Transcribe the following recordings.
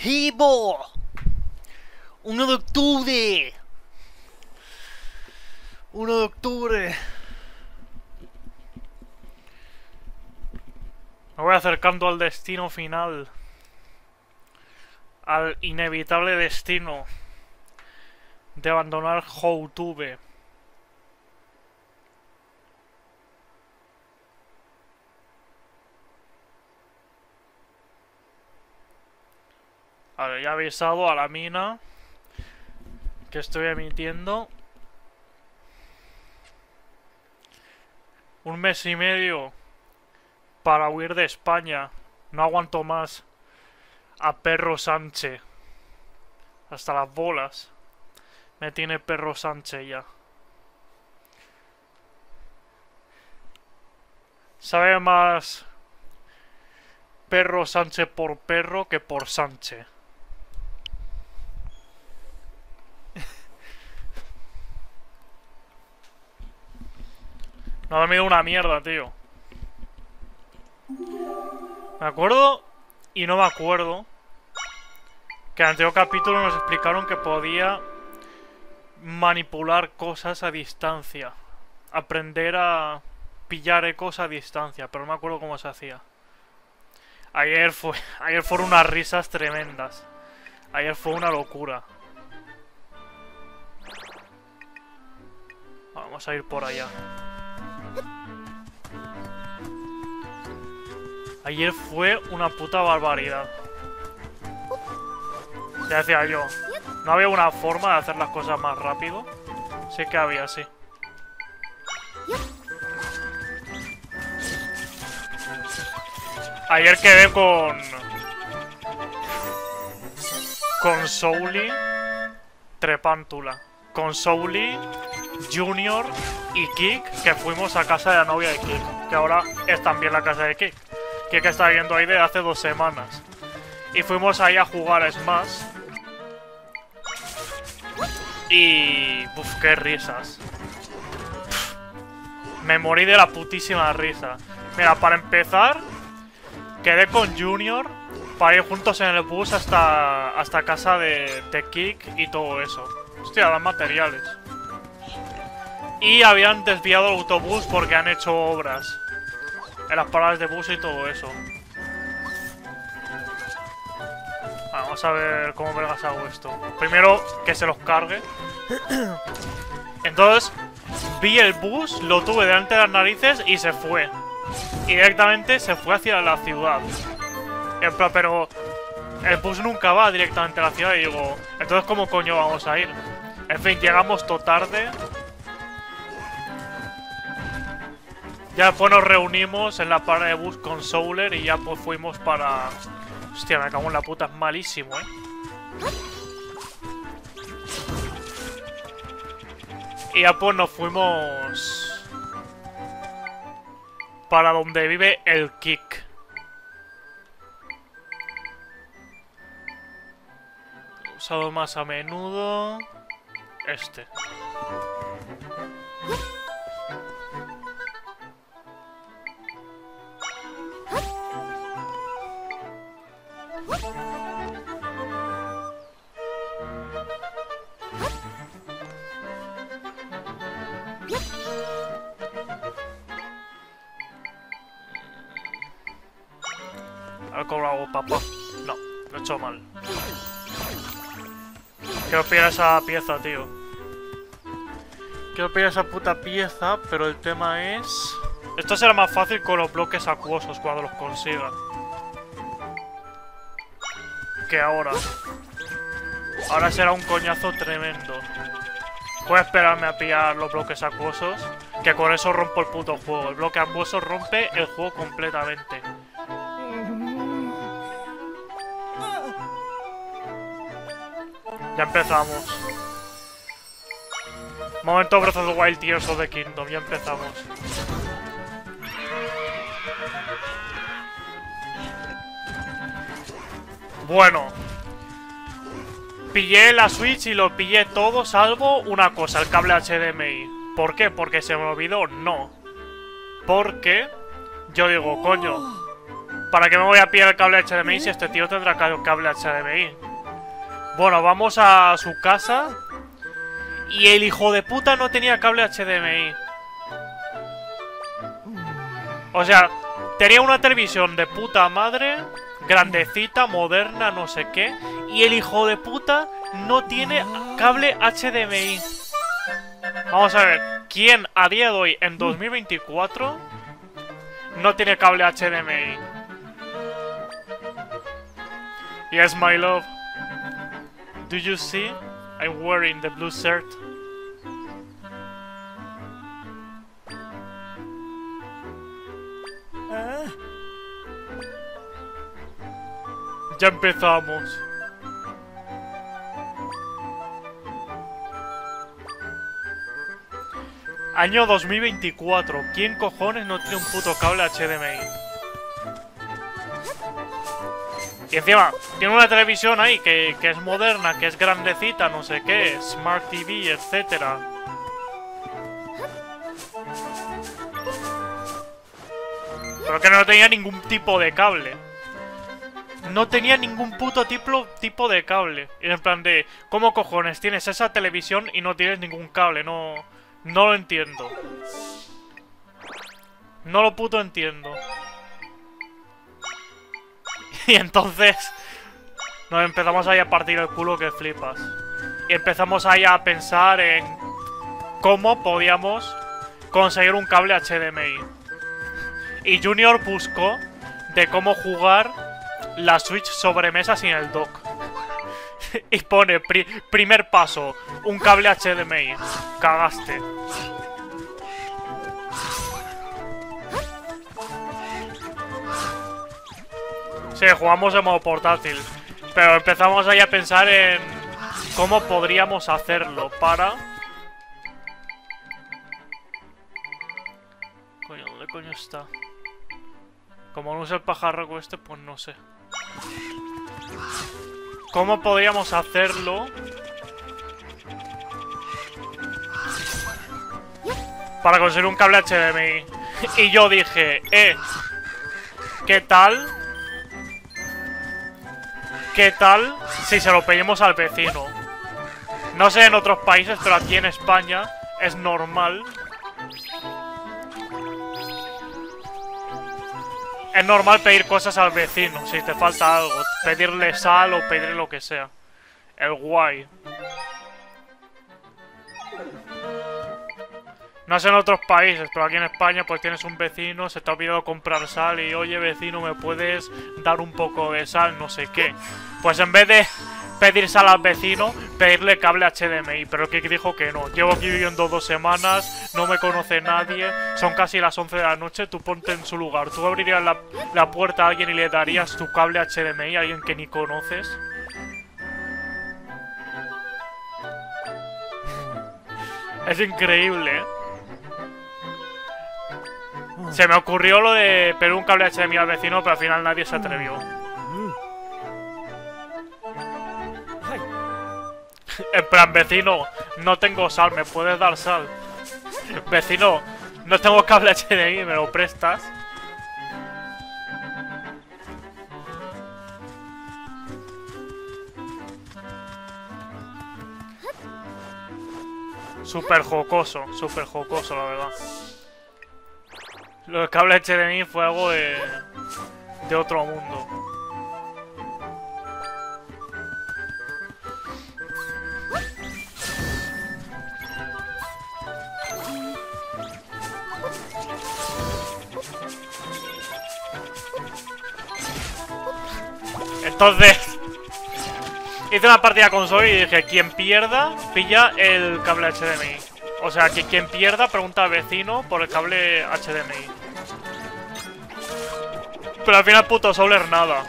Hibo. 1 de octubre. 1 de octubre. Me voy acercando al destino final. Al inevitable destino de abandonar Houtube. Vale, ya he avisado a la mina que estoy emitiendo. Un mes y medio para huir de España. No aguanto más a Perro Sánchez. Hasta las bolas. Me tiene Perro Sánchez ya. Sabe más Perro Sánchez por perro que por Sánchez. No ha dormido una mierda, tío. Me acuerdo y no me acuerdo que en el anterior capítulo nos explicaron que podía manipular cosas a distancia. Aprender a pillar ecos a distancia, pero no me acuerdo cómo se hacía. Ayer fue, ayer fueron unas risas tremendas. Ayer fue una locura. Vamos a ir por allá. Ayer fue una puta barbaridad. Ya decía yo. ¿No había una forma de hacer las cosas más rápido? Sí que había, sí. Ayer quedé con... Con Souli Trepántula. Con Souli, Junior y Kik, que fuimos a casa de la novia de Kik. Que ahora es también la casa de Kik. Kik está viendo ahí de hace dos semanas. Y fuimos ahí a jugar a Smash. Y... Uf, qué risas. Me morí de la putísima risa. Mira, para empezar, quedé con Junior para ir juntos en el bus hasta, hasta casa de, de Kik y todo eso. Hostia, dan materiales. Y habían desviado el autobús porque han hecho obras. En las paradas de bus y todo eso. Vamos a ver cómo vergas hago esto. Primero, que se los cargue. Entonces, vi el bus, lo tuve delante de las narices y se fue. Y directamente se fue hacia la ciudad. Pero el bus nunca va directamente a la ciudad y digo, entonces ¿cómo coño vamos a ir? En fin, llegamos todo tarde. Ya pues nos reunimos en la parada de bus con Souler y ya pues fuimos para... Hostia, me cago en la puta, es malísimo, ¿eh? Y ya pues nos fuimos... Para donde vive el Kick. Usado más a menudo... Este. ¿He cobrado papá? No, lo he hecho mal. Quiero pillar esa pieza, tío. Quiero pillar esa puta pieza, pero el tema es... Esto será más fácil con los bloques acuosos cuando los consiga. Que ahora. Ahora será un coñazo tremendo. Voy a esperarme a pillar los bloques acuosos. Que con eso rompo el puto juego. El bloque acuoso rompe el juego completamente. Ya empezamos. Momento Breath of the Wild Tears of the Kingdom. Ya empezamos. Bueno. Pillé la Switch y lo pillé todo salvo una cosa, el cable HDMI. ¿Por qué? ¿Porque se me olvidó? No. Porque yo digo, coño, ¿Para qué me voy a pillar el cable HDMI si este tío tendrá cable HDMI? Bueno, vamos a su casa. Y el hijo de puta no tenía cable HDMI. O sea, tenía una televisión de puta madre, grandecita, moderna, no sé qué. Y el hijo de puta no tiene cable HDMI. Vamos a ver, ¿quién a día de hoy, en 2024, no tiene cable HDMI? Yes, my love. Do you see? I'm wearing the blue shirt. Ya empezamos. Año 2024. ¿Quién cojones no tiene un puto cable HDMI? Y encima, tiene una televisión ahí que, que, es moderna, que es grandecita, no sé qué, Smart TV, etcétera. Pero que no tenía ningún tipo de cable. No tenía ningún puto tipo, tipo de cable. Y en plan de, ¿cómo cojones tienes esa televisión y no tienes ningún cable? No, no lo entiendo. No lo puto entiendo. Y entonces nos empezamos ahí a partir el culo que flipas. Y empezamos ahí a pensar en cómo podíamos conseguir un cable HDMI. Y Junior buscó de cómo jugar la Switch sobremesa sin el dock. y pone, primer paso, un cable HDMI. Cagaste. Sí, jugamos en modo portátil. Pero empezamos ahí a pensar en cómo podríamos hacerlo para... Coño, ¿dónde coño está? Como no es el pajarraco este, pues no sé. ¿Cómo podríamos hacerlo? Para conseguir un cable HDMI. Y yo dije, eh, ¿qué tal? ¿Qué tal si se lo pedimos al vecino? No sé en otros países, pero aquí en España es normal. Es normal pedir cosas al vecino, si te falta algo. Pedirle sal o pedirle lo que sea. El guay. No sé en otros países, pero aquí en España pues tienes un vecino, se te ha olvidado comprar sal y oye vecino, ¿me puedes dar un poco de sal? No sé qué. Pues en vez de pedir sal al vecino, pedirle cable HDMI, pero que dijo que no. Llevo aquí viviendo dos semanas, no me conoce nadie, son casi las 11 de la noche, tú ponte en su lugar. ¿Tú abrirías la, la puerta a alguien y le darías tu cable HDMI a alguien que ni conoces? Es increíble, ¿eh? Se me ocurrió lo de pedir un cable HDMI al vecino, pero al final nadie se atrevió. En plan, vecino, no tengo sal, ¿me puedes dar sal? Vecino, no tengo cable HDMI, ¿me lo prestas? Súper jocoso, súper jocoso, la verdad. Lo del cable HDMI fue algo de, de otro mundo. Entonces Hice una partida con Zoe y dije Quien pierda, pilla el cable HDMI O sea, que quien pierda pregunta al vecino por el cable HDMI pero al final puto Souler nada.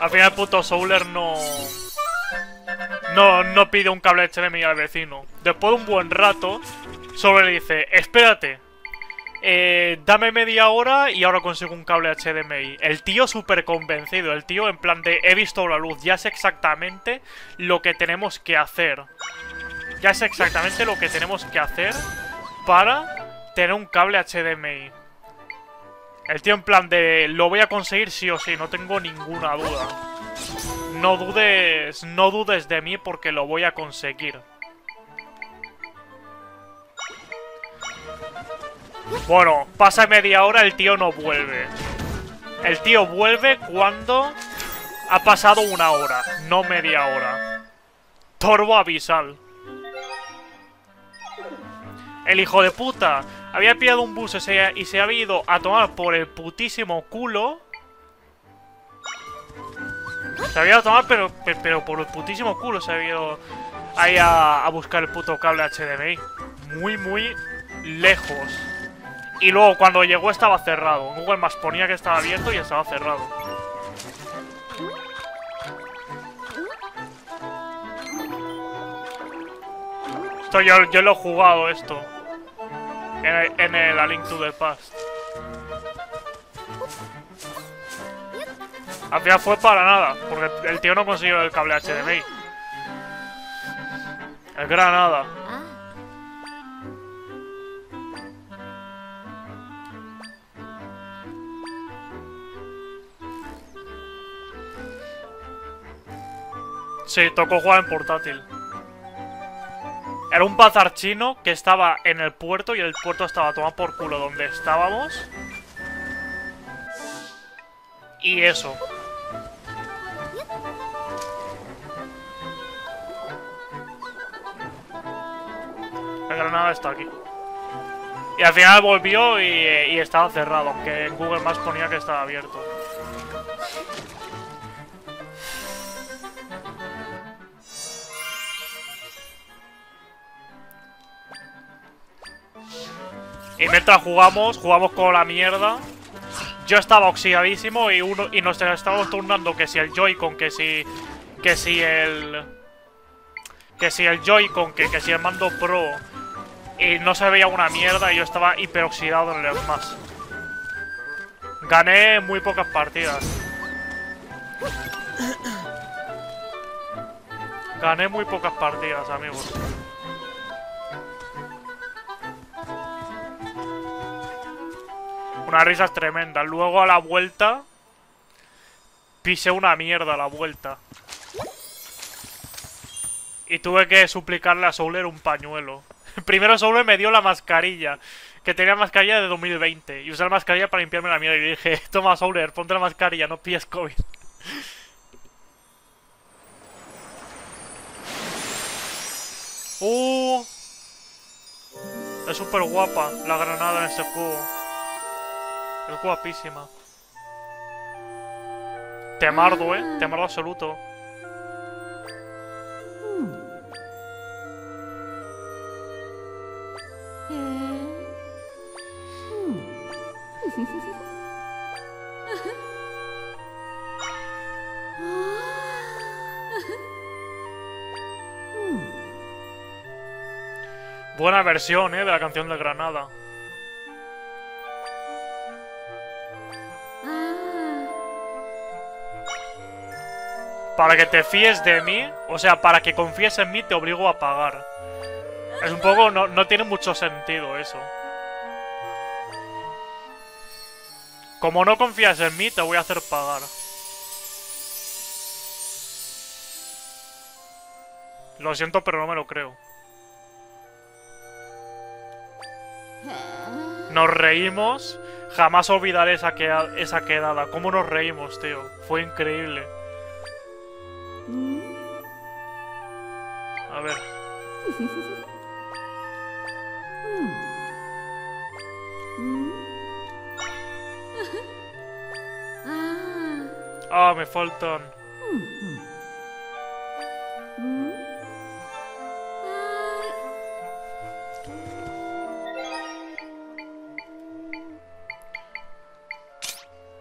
Al final puto Souler no... No, no pide un cable HDMI al vecino. Después de un buen rato, Souler le dice, espérate, eh, dame media hora y ahora consigo un cable HDMI. El tío súper convencido, el tío en plan de he visto la luz, ya sé exactamente lo que tenemos que hacer. Ya sé exactamente lo que tenemos que hacer para tener un cable HDMI. El tío en plan de lo voy a conseguir sí o sí, no tengo ninguna duda. No dudes, no dudes de mí porque lo voy a conseguir. Bueno, pasa media hora, el tío no vuelve. El tío vuelve cuando ha pasado una hora, no media hora. Torbo abisal. El hijo de puta había pillado un bus y se había ido a tomar por el putísimo culo. Se había ido a tomar, pero, pero por el putísimo culo se había ido ahí a buscar el puto cable HDMI. Muy, muy lejos. Y luego cuando llegó estaba cerrado. Google Maps ponía que estaba abierto y estaba cerrado. Esto yo, yo lo he jugado esto. En el, A Link to the Past. Al final fue para nada, porque el tío no consiguió el cable HDMI. El Granada. Sí, tocó jugar en portátil. Era un bazar chino que estaba en el puerto y el puerto estaba tomado por culo donde estábamos. Y eso. La granada está aquí. Y al final volvió y, y estaba cerrado, aunque en Google Maps ponía que estaba abierto. Y mientras jugamos, jugamos con la mierda. Yo estaba oxidadísimo y uno y nos estábamos turnando que si el Joy-Con, que si. Que si el. Que si el Joy-Con, que, que si el mando Pro. Y no se veía una mierda y yo estaba hiperoxidado en el más. Gané muy pocas partidas. Gané muy pocas partidas, amigos. Una risa tremenda. Luego a la vuelta... Pisé una mierda a la vuelta. Y tuve que suplicarle a Souler un pañuelo. Primero Souler me dio la mascarilla. Que tenía mascarilla de 2020. Y usé la mascarilla para limpiarme la mierda. Y dije, toma Souler, ponte la mascarilla, no pilles COVID. ¡Uh! Es súper guapa la granada en este juego. Es guapísima. Temardo, eh. Temardo absoluto. Buena versión, eh, de la canción de Granada. Para que te fíes de mí, o sea, para que confíes en mí te obligo a pagar. Es un poco... No, no tiene mucho sentido eso. Como no confías en mí, te voy a hacer pagar. Lo siento, pero no me lo creo. Nos reímos. Jamás olvidaré esa, esa quedada. ¿Cómo nos reímos, tío? Fue increíble. A ver. Ah, me faltan.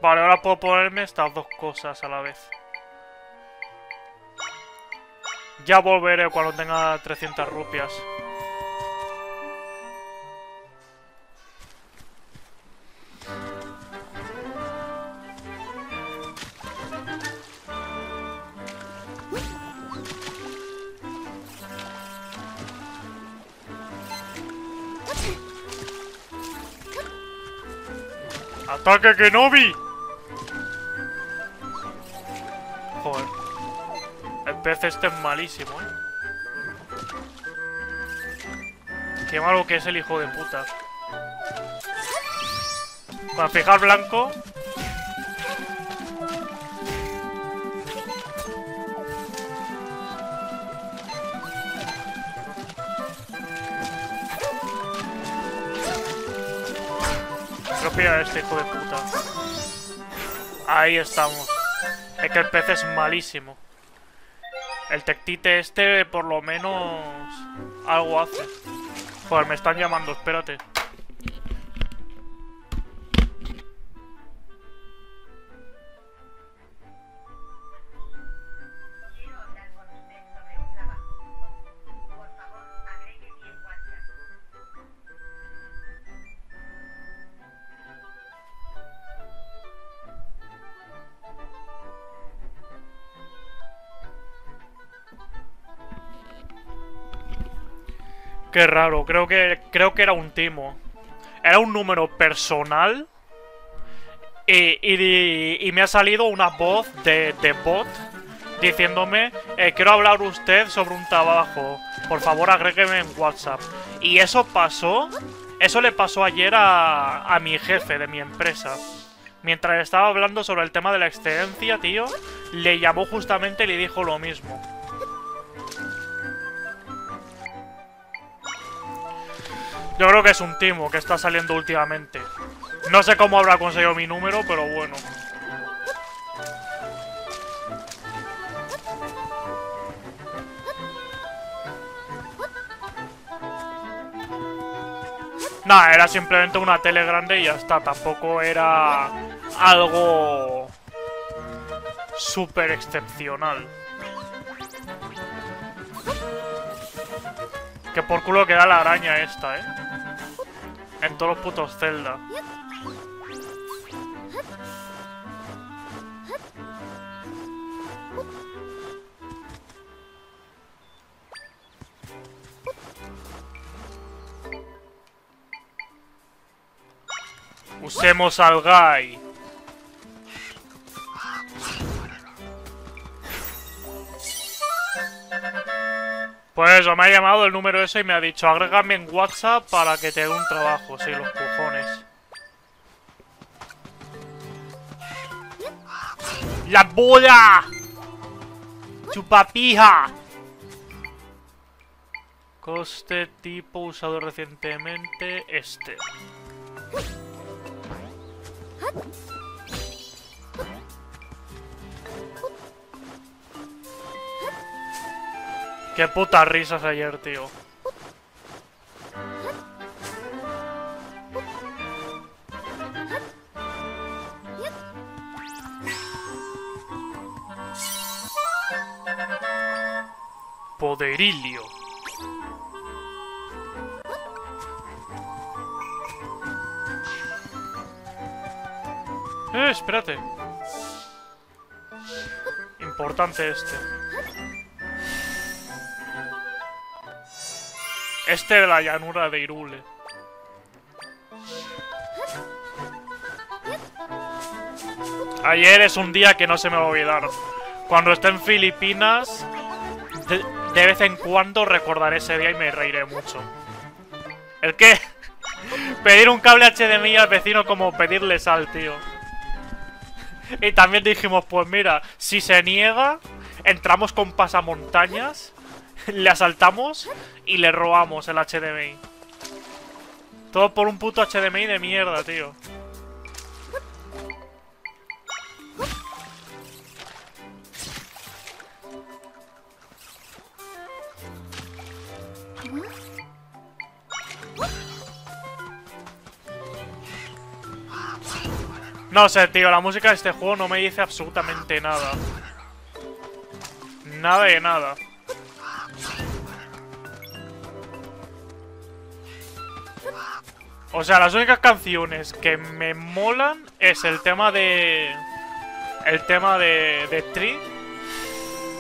Vale, ahora puedo ponerme estas dos cosas a la vez. Ya volveré cuando tenga 300 rupias. ¡Ataque Kenobi! Pez este es malísimo, ¿eh? Qué malo que es el hijo de puta. Para fijar blanco. Creo este hijo de puta. Ahí estamos. Es que el pez es malísimo. El tectite este por lo menos algo hace. Joder, me están llamando, espérate. Qué raro, creo que, creo que era un timo. Era un número personal. Y, me ha salido una voz de, bot diciéndome eh, quiero hablar usted sobre un trabajo. Por favor, agrégueme en WhatsApp. Y eso pasó. Eso le pasó ayer a, a mi jefe de mi empresa. Mientras estaba hablando sobre el tema de la excedencia, tío, le llamó justamente y le dijo lo mismo. Yo creo que es un timo que está saliendo últimamente. No sé cómo habrá conseguido mi número, pero bueno. Nada, era simplemente una tele grande y ya está. Tampoco era algo súper excepcional. Que por culo queda la araña esta, ¿eh? En todos los putos Zelda. Usemos al Guy. Pues eso, me ha llamado el número ese y me ha dicho agrégame en WhatsApp para que te dé un trabajo. Sí, los cojones. ¡La bola! ¡Chupapija! Coste tipo usado recientemente este. Qué putas risas ayer, tío. Poderilio. Eh, espérate. Importante este. Este de la llanura de Irule. Ayer es un día que no se me va a olvidar. Cuando esté en Filipinas, de, vez en cuando recordaré ese día y me reiré mucho. ¿El qué? Pedir un cable HDMI al vecino como pedirle sal, tío. Y también dijimos, pues mira, si se niega, entramos con pasamontañas le asaltamos y le robamos el HDMI. Todo por un puto HDMI de mierda, tío. No sé, tío, la música de este juego no me dice absolutamente nada. Nada de nada. O sea, las únicas canciones que me molan es el tema de... El tema de, de Tree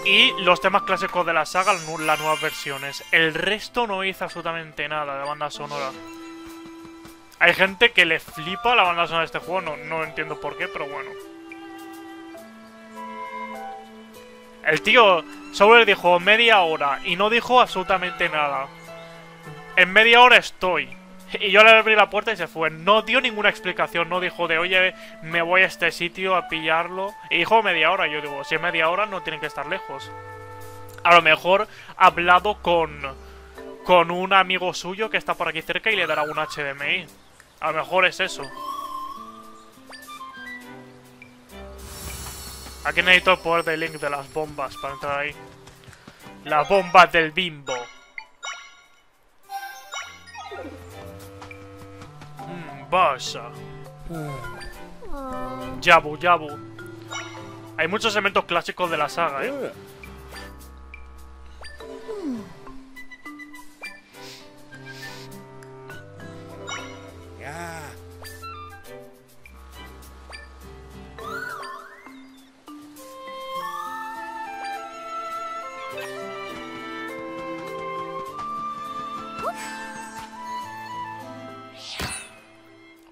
y los temas clásicos de la saga, las nuevas versiones. El resto no hizo absolutamente nada de banda sonora. Hay gente que le flipa la banda sonora de este juego, no, no entiendo por qué, pero bueno. El tío solo le dijo media hora y no dijo absolutamente nada. En media hora estoy. Y yo le abrí la puerta y se fue. No dio ninguna explicación. No dijo de, oye, me voy a este sitio a pillarlo. Y dijo media hora. Yo digo, si es media hora no tienen que estar lejos. A lo mejor ha hablado con, con un amigo suyo que está por aquí cerca y le dará un HDMI. A lo mejor es eso. Aquí necesito el poder de Link de las bombas para entrar ahí. Las bombas del bimbo. Mmm, Basha. Yabu, Yabu. Hay muchos elementos clásicos de la saga, eh.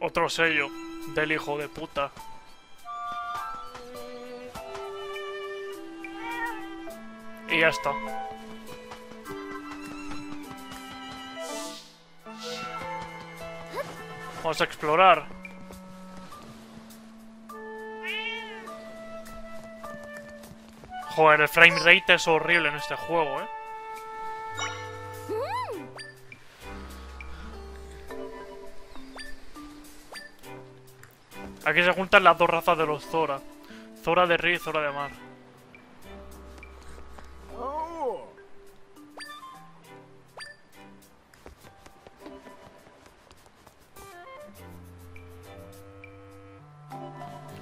Otro sello del hijo de puta. Y ya está. Vamos a explorar. Joder, el frame rate es horrible en este juego, eh. Aquí se juntan las dos razas de los Zora. Zora de río y Zora de mar.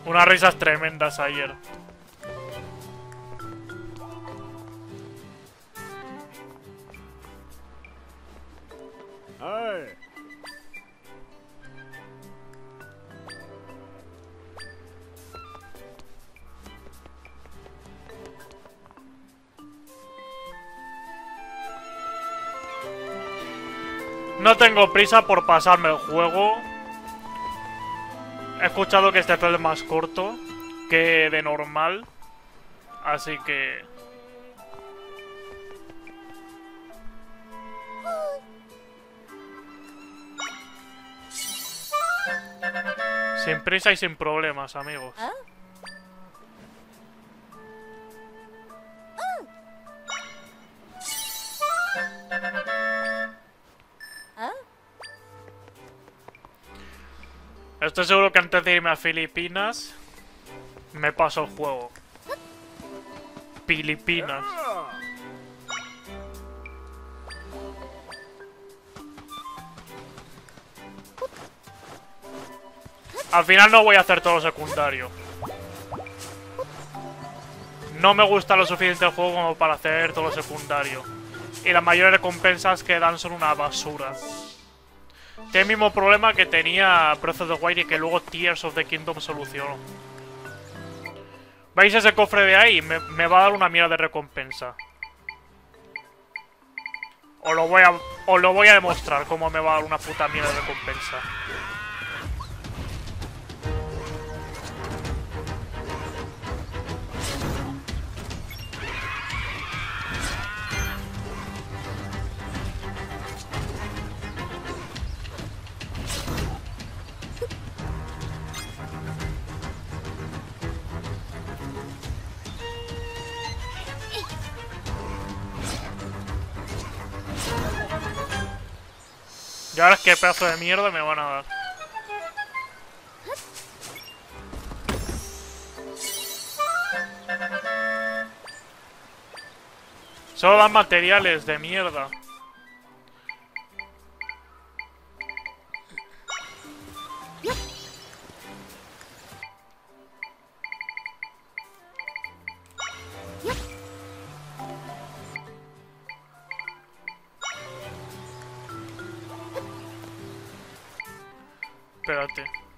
Unas risas tremendas ayer. Ay. No tengo prisa por pasarme el juego. He escuchado que este es el más corto que de normal. Así que... Sin prisa y sin problemas, amigos. Estoy seguro que antes de irme a Filipinas me paso el juego. Filipinas. Al final no voy a hacer todo lo secundario. No me gusta lo suficiente el juego como para hacer todo lo secundario. Y las mayores recompensas que dan son una basura. El mismo problema que tenía Breath of the Wild y que luego Tears of the Kingdom solucionó. ¿Veis ese cofre de ahí? Me, me va a dar una mierda de recompensa. Os lo voy a, os lo voy a demostrar cómo me va a dar una puta mierda de recompensa. Y ahora es que pedazo de mierda me van a dar. Solo dan materiales de mierda. Espérate.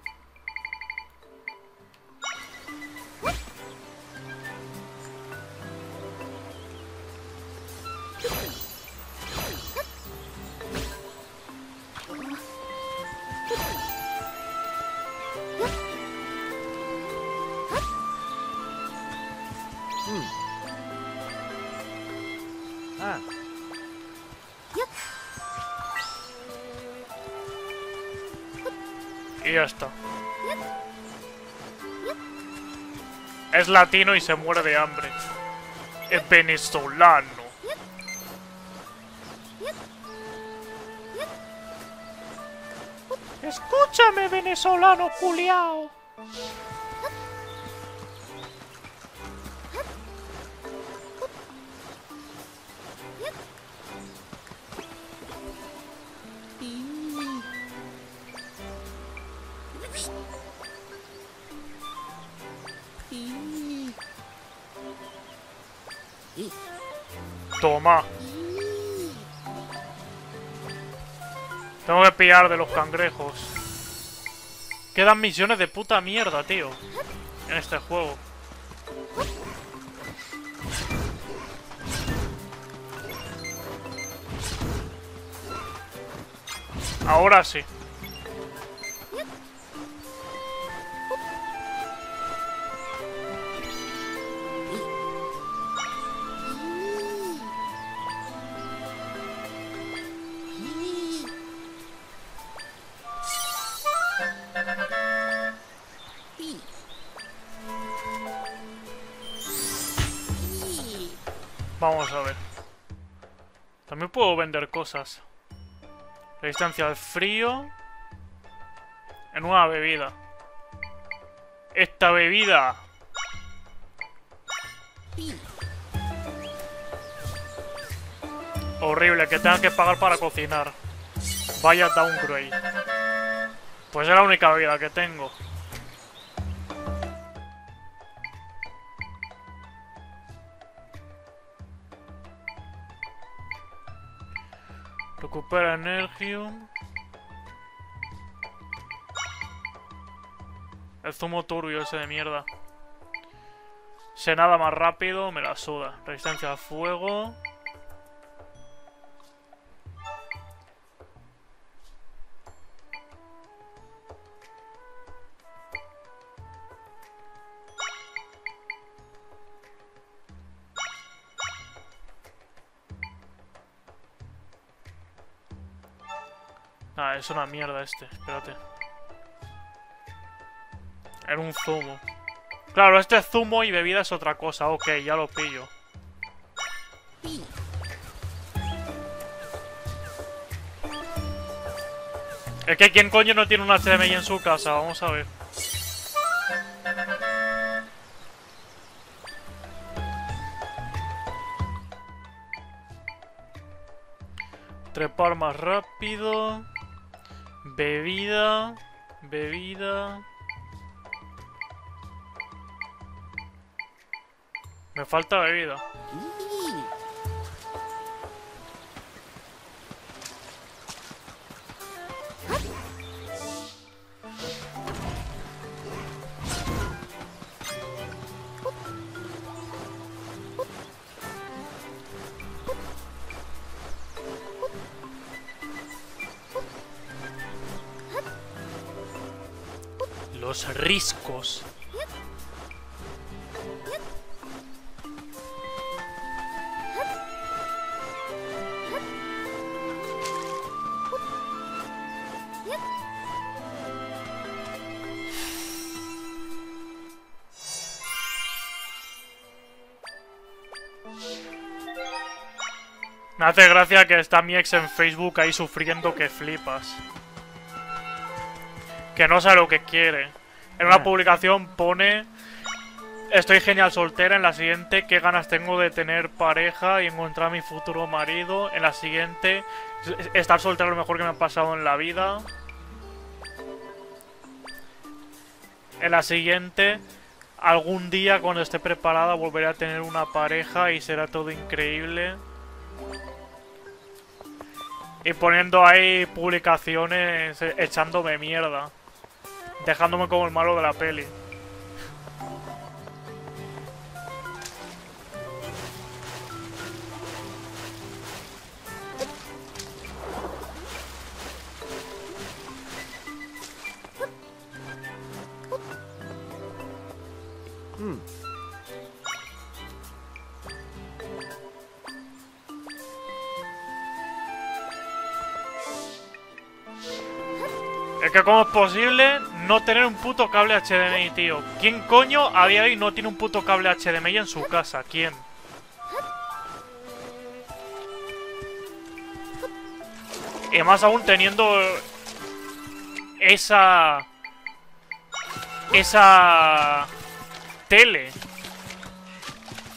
Latino y se muere de hambre. Es venezolano. Escúchame, venezolano culiao. Toma. Tengo que pillar de los cangrejos. Quedan misiones de puta mierda, tío. En este juego. Ahora sí. Puedo vender cosas. Resistencia al frío. En una bebida. Esta bebida. Horrible, que tenga que pagar para cocinar. Vaya downgrade. Pues es la única bebida que tengo. Recupera Energium. El zumo turbio ese de mierda. Se nada más rápido, me la suda. Resistencia al fuego. Es una mierda este, espérate. Era un zumo. Claro, este zumo y bebida es otra cosa. Ok, ya lo pillo. Es que ¿quién coño no tiene un HDMI en su casa? Vamos a ver. Trepar más rápido. Bebida. Bebida. Me falta bebida. Los riscos. Me hace gracia que está mi ex en Facebook ahí sufriendo que flipas. Que no sabe lo que quiere. En una publicación pone... Estoy genial soltera. En la siguiente, qué ganas tengo de tener pareja y encontrar a mi futuro marido. En la siguiente, estar soltera es lo mejor que me ha pasado en la vida. En la siguiente, algún día cuando esté preparada volveré a tener una pareja y será todo increíble. Y poniendo ahí publicaciones eh, echándome mierda. Dejándome como el malo de la peli. Es que cómo es posible no tener un puto cable HDMI, tío. ¿Quién coño a día de hoy no tiene un puto cable HDMI en su casa? ¿Quién? Y más aún teniendo esa... Esa... Tele.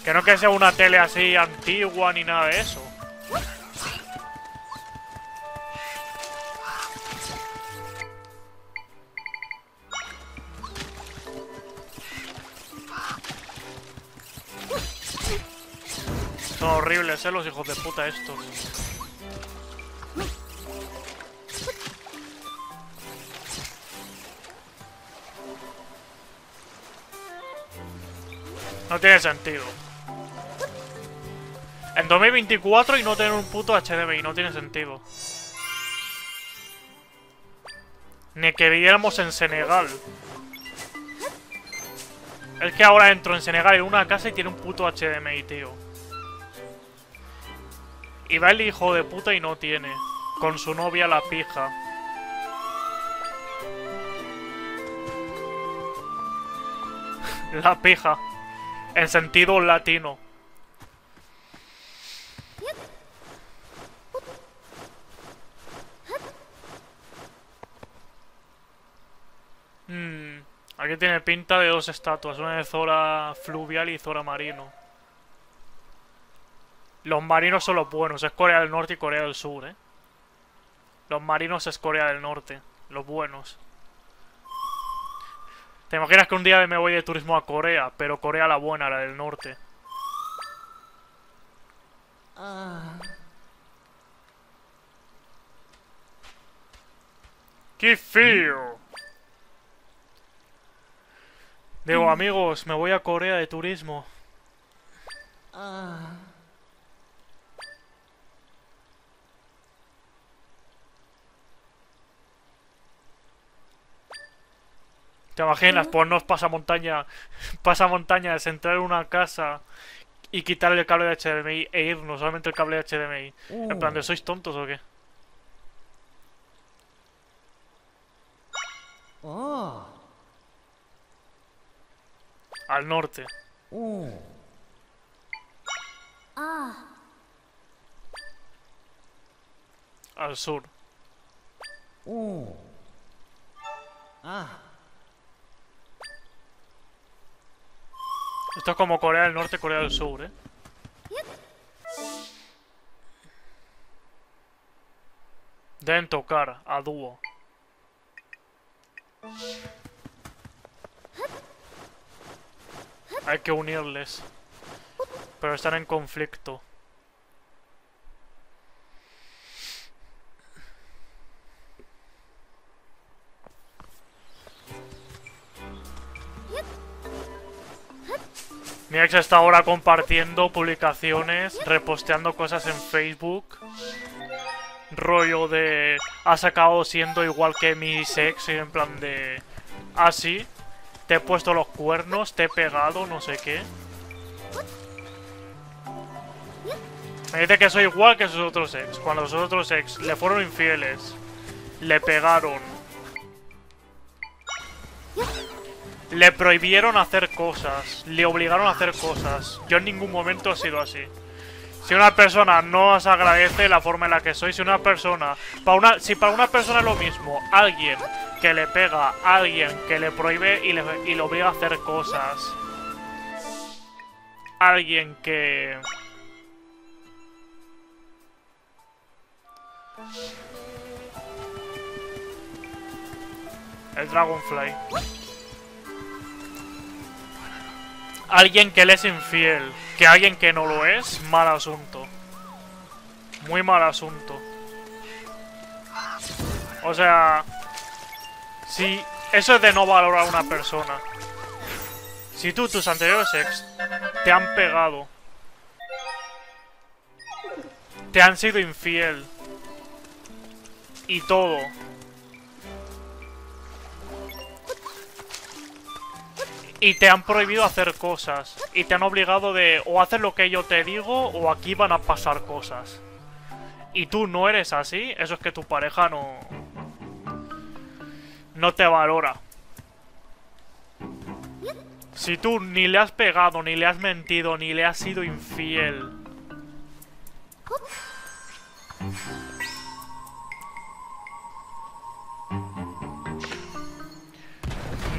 Que no que sea una tele así antigua ni nada de eso. Son horribles, eh, los hijos de puta estos. No tiene sentido. En 2024 y no tener un puto HDMI, no tiene sentido. Ni que viviéramos en Senegal. Es que ahora entro en Senegal en una casa y tiene un puto HDMI, tío. Y va el hijo de puta y no tiene. Con su novia la pija. la pija. En sentido latino. Hmm, aquí tiene pinta de dos estatuas, una de Zora fluvial y Zora marino. Los marinos son los buenos, es Corea del Norte y Corea del Sur, ¿eh? Los marinos es Corea del Norte, los buenos. ¿Te imaginas que un día me voy de turismo a Corea? Pero Corea la buena, la del norte. Ah. ¡Qué feo! Digo, amigos, me voy a Corea de turismo. Ah. ¿Te imaginas? Pues pasa montaña, pasa montaña, es entrar en una casa y quitarle el cable de HDMI e irnos, solamente el cable de HDMI. En plan, ¿de uh. sois tontos o qué? Oh. Al norte. Uh. Ah. Al sur. Uh. Ah. Esto es como Corea del Norte, Corea del Sur, ¿eh? Deben tocar a dúo. Hay que unirles. Pero están en conflicto. Mi ex está ahora compartiendo publicaciones, reposteando cosas en Facebook. Rollo de... Ha sacado siendo igual que mi ex, en plan de... Así. Ah, te he puesto los cuernos, te he pegado, no sé qué. Me dice que soy igual que sus otros ex. Cuando sus otros ex le fueron infieles, le pegaron le prohibieron hacer cosas, le obligaron a hacer cosas. Yo en ningún momento he sido así. Si una persona no os agradece la forma en la que soy, si una persona, para una, si para una persona es lo mismo, alguien que le pega, alguien que le prohíbe y le, y le obliga a hacer cosas, alguien que... El Dragonfly. Alguien que le es infiel que alguien que no lo es, mal asunto. Muy mal asunto. O sea, si eso es de no valorar a una persona. Si tú, tus anteriores ex, te han pegado, te han sido infiel y todo, y te han prohibido hacer cosas. Y te han obligado de o hacer lo que yo te digo o aquí van a pasar cosas. Y tú no eres así, eso es que tu pareja no... no te valora. Si tú ni le has pegado, ni le has mentido, ni le has sido infiel.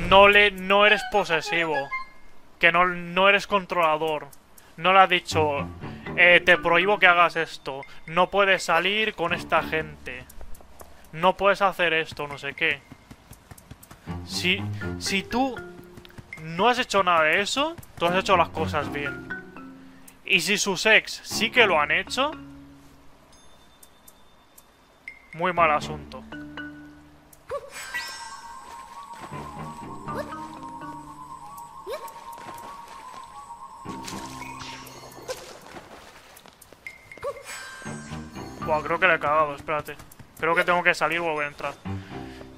No le no eres posesivo. Que no, no eres controlador. No le has dicho, eh, te prohíbo que hagas esto. No puedes salir con esta gente. No puedes hacer esto, no sé qué. Si, si tú no has hecho nada de eso, tú has hecho las cosas bien. Y si sus ex sí que lo han hecho, muy mal asunto. Buah, creo que le he cagado, espérate. Creo que tengo que salir y volver a entrar.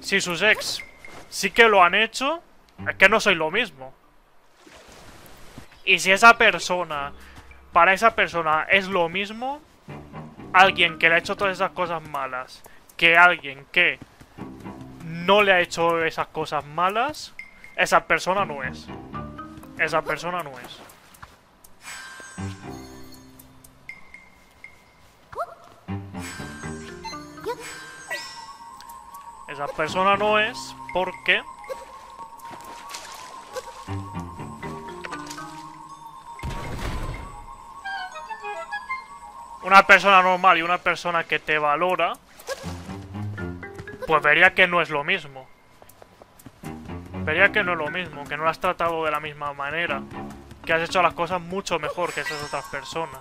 Si sus ex sí que lo han hecho, es que no soy lo mismo. Y si esa persona, para esa persona es lo mismo, alguien que le ha hecho todas esas cosas malas, que alguien que no le ha hecho esas cosas malas, esa persona no es. Esa persona no es. Esa persona no es porque... Una persona normal y una persona que te valora, pues vería que no es lo mismo. Vería que no es lo mismo, que no lo has tratado de la misma manera, que has hecho las cosas mucho mejor que esas otras personas.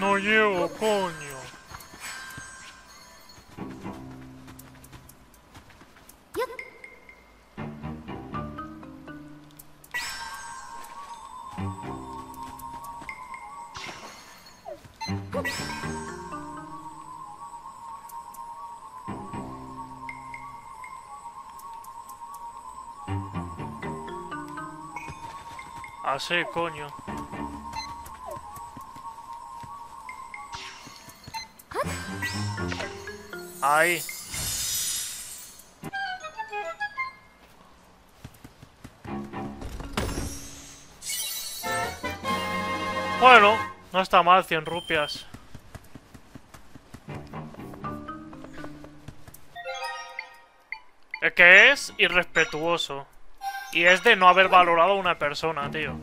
No llego, coño. Así, coño. Ahí. Bueno, no está mal, 100 rupias. Es que es irrespetuoso. Y es de no haber valorado a una persona, tío.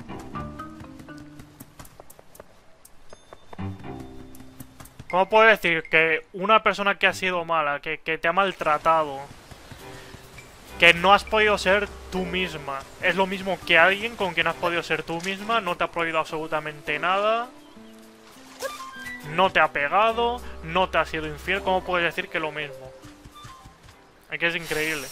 ¿Cómo puedes decir que una persona que ha sido mala, que, te ha maltratado, que no has podido ser tú misma, es lo mismo que alguien con quien has podido ser tú misma, no te ha prohibido absolutamente nada, no te ha pegado, no te ha sido infiel, ¿cómo puedes decir que lo mismo? Que es increíble.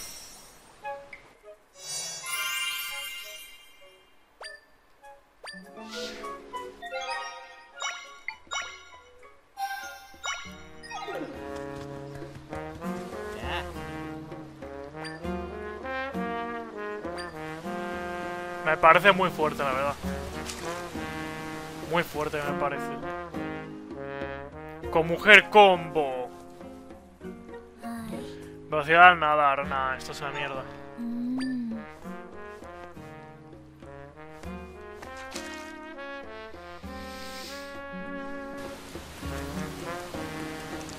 Parece muy fuerte, la verdad. Muy fuerte me parece. Con mujer combo. Velocidad al nadar. Nada, esto es una mierda.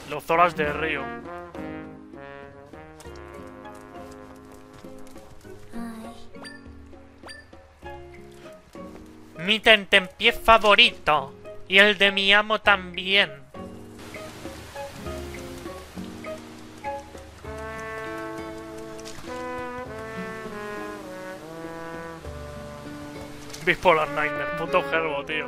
Los horas de río. Mi tentempié favorito. Y el de mi amo también. Bipolar Nightmare, puto gerbo, tío.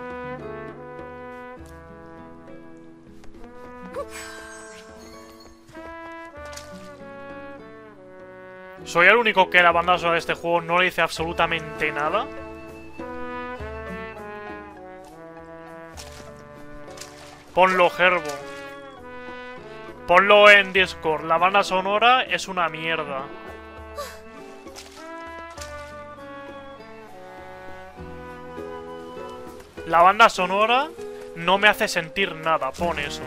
¿Soy el único que la banda sonora de este juego no le dice absolutamente nada? Ponlo, Gerbo. Ponlo en Discord. La banda sonora es una mierda. La banda sonora no me hace sentir nada. Pon eso.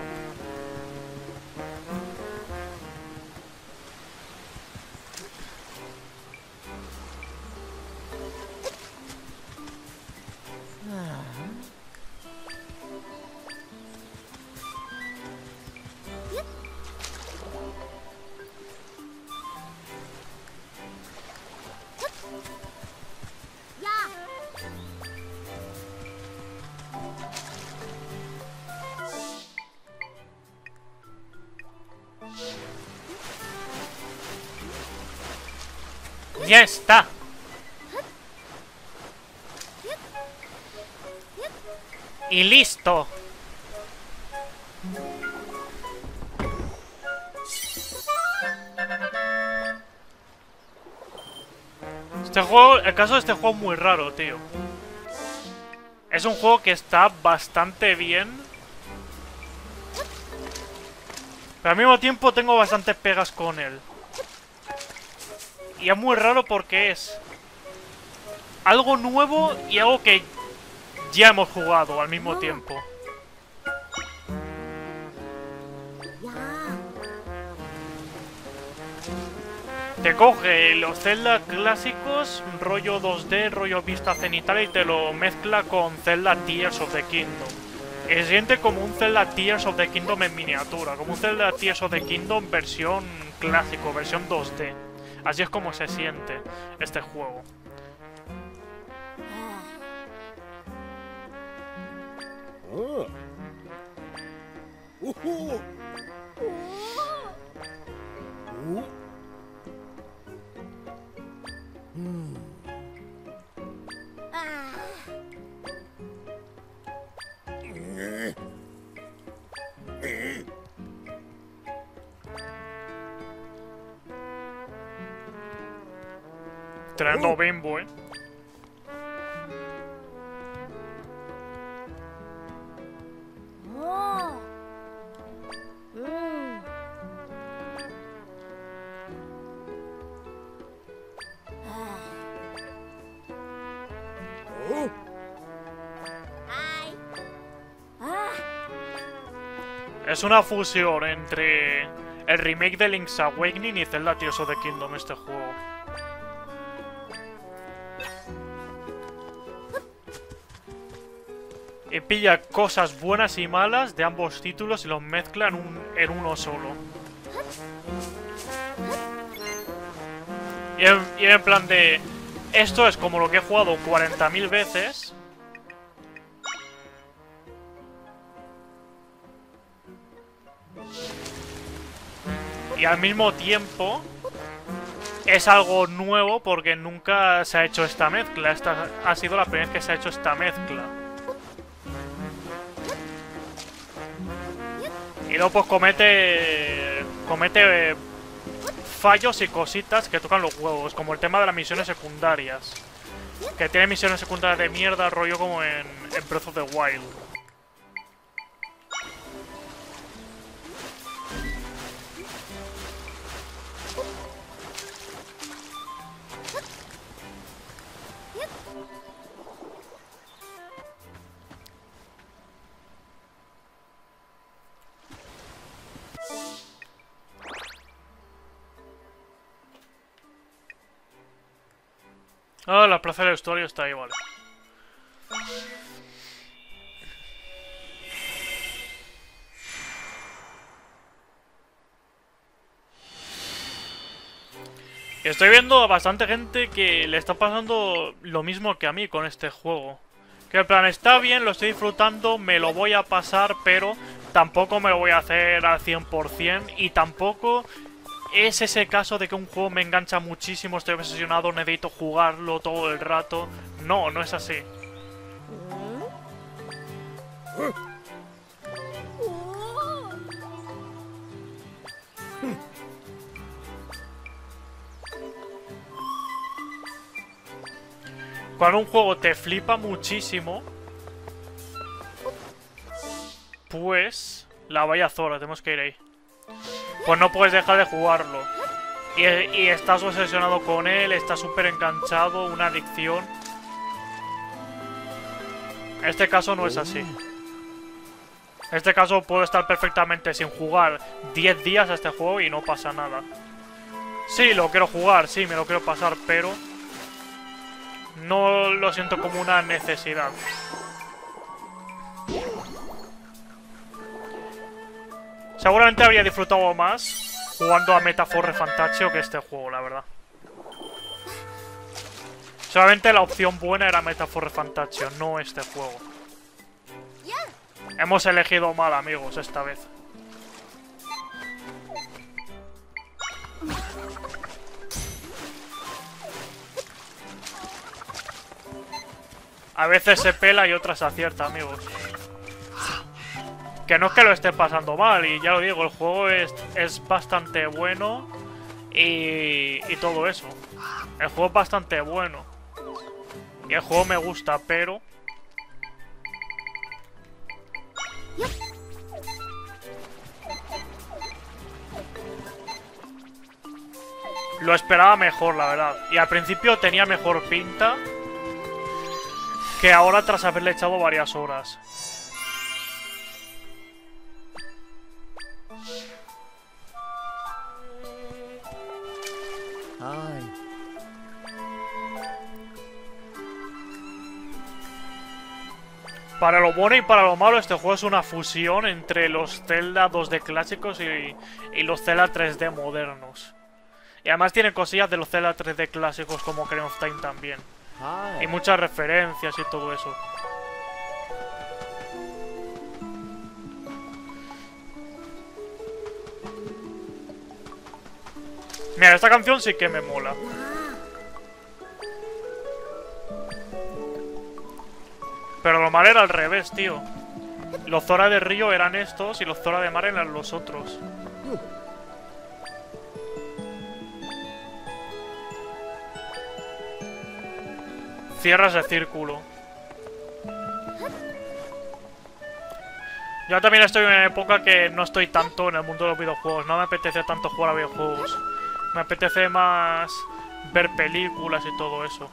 Caso este juego es muy raro, tío. Es un juego que está bastante bien. Pero al mismo tiempo tengo bastantes pegas con él. Y es muy raro porque es algo nuevo y algo que ya hemos jugado al mismo tiempo. Te coge los Zelda clásicos, rollo 2D, rollo vista cenital y te lo mezcla con Zelda Tears of the Kingdom. Se siente como un Zelda Tears of the Kingdom en miniatura, como un Zelda Tears of the Kingdom versión clásico, versión 2D. Así es como se siente este juego. Bimbo, eh. Es una fusión entre el remake de Link's Awakening y Zelda Tears of the Kingdom este juego. Y pilla cosas buenas y malas de ambos títulos y los mezcla en, un- en uno solo. Y en, y en plan de... Esto es como lo que he jugado 40.000 veces. Y al mismo tiempo es algo nuevo porque nunca se ha hecho esta mezcla. Esta ha sido la primera vez que se ha hecho esta mezcla. Y luego pues comete... Comete fallos y cositas que tocan los huevos, como el tema de las misiones secundarias. Que tiene misiones secundarias de mierda, rollo como en Breath of the Wild. Ah, la plaza del vestuario está ahí, vale. Estoy viendo a bastante gente que le está pasando lo mismo que a mí con este juego. Que en plan, está bien, lo estoy disfrutando, me lo voy a pasar, pero tampoco me lo voy a hacer al 100% y tampoco es ese caso de que un juego me engancha muchísimo, estoy obsesionado, necesito jugarlo todo el rato. No, no es así. Cuando un juego te flipa muchísimo, pues... La vaya Zora, tenemos que ir ahí. Pues no puedes dejar de jugarlo. Y, y estás obsesionado con él, estás súper enganchado, una adicción. En este caso no es así. En este caso puedo estar perfectamente sin jugar 10 días a este juego y no pasa nada. Sí, lo quiero jugar, sí, me lo quiero pasar, pero... No lo siento como una necesidad. Seguramente habría disfrutado más jugando a Metaforre Fantaccio que este juego, la verdad. Solamente la opción buena era Metaforre Fantaccio, no este juego. Hemos elegido mal, amigos, esta vez. A veces se pela y otras acierta, amigos. Que no es que lo esté pasando mal, y ya lo digo, el juego es, es bastante bueno y, y todo eso. El juego es bastante bueno. Y el juego me gusta, pero... Lo esperaba mejor, la verdad. Y al principio tenía mejor pinta que ahora tras haberle echado varias horas. Ay. Para lo bueno y para lo malo, este juego es una fusión entre los Zelda 2D clásicos y, y los Zelda 3D modernos. Y además tiene cosillas de los Zelda 3D clásicos como Ocarina of Time también. Y Ay. muchas referencias y todo eso. Mira, esta canción sí que me mola. Pero lo mal era al revés, tío. Los Zora de río eran estos y los Zora de mar eran los otros. Cierras el círculo. Yo también estoy en una época que no estoy tanto en el mundo de los videojuegos. No me apetece tanto jugar a videojuegos. Me apetece más ver películas y todo eso.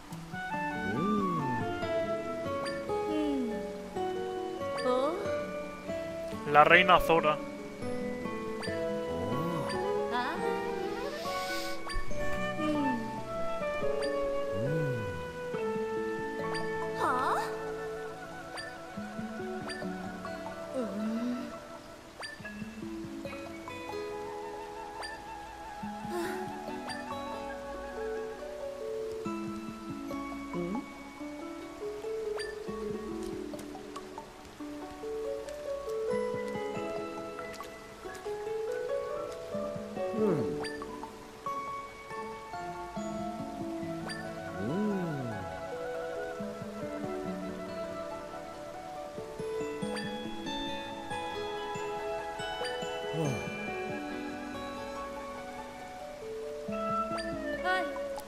Oh, La reina Zora.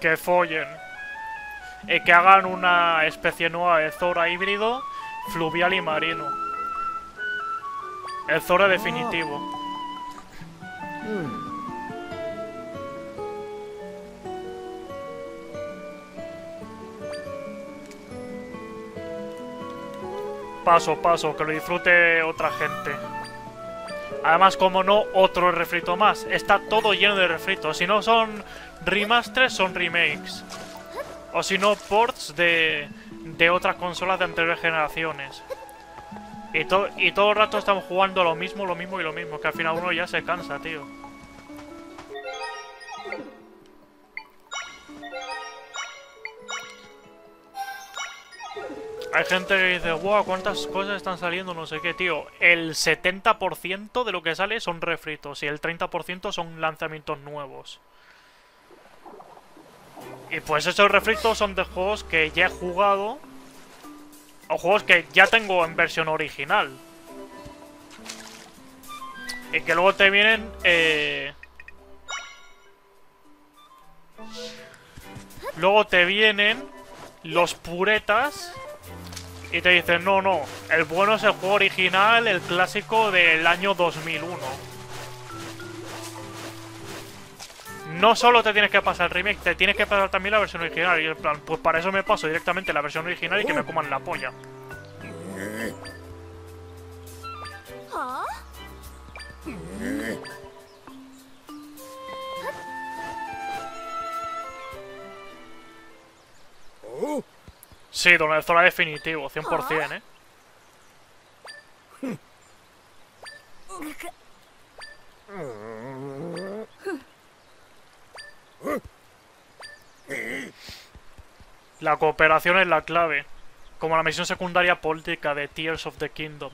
Que follen. Y que hagan una especie nueva de Zora híbrido, fluvial y marino. El Zora definitivo. Paso, paso, que lo disfrute otra gente. Además, como no, otro refrito más. Está todo lleno de refritos. Si no son remasters, son remakes. O si no, ports de, de otras consolas de anteriores generaciones. Y, to- y todo el rato estamos jugando lo mismo, lo mismo y lo mismo. Que al final uno ya se cansa, tío. Hay gente que dice, wow, cuántas cosas están saliendo, no sé qué, tío. El 70% de lo que sale son refritos y el 30% son lanzamientos nuevos. Y pues esos refritos son de juegos que ya he jugado o juegos que ya tengo en versión original. Y que luego te vienen... Eh... Luego te vienen los puretas y te dicen, no, no, el bueno es el juego original, el clásico del año 2001. No solo te tienes que pasar el remake, te tienes que pasar también la versión original. Y en plan, pues para eso me paso directamente la versión original y que me coman la polla. Sí, Don el Zora definitivo, 100%, ¿eh? La cooperación es la clave, como la misión secundaria política de Tears of the Kingdom.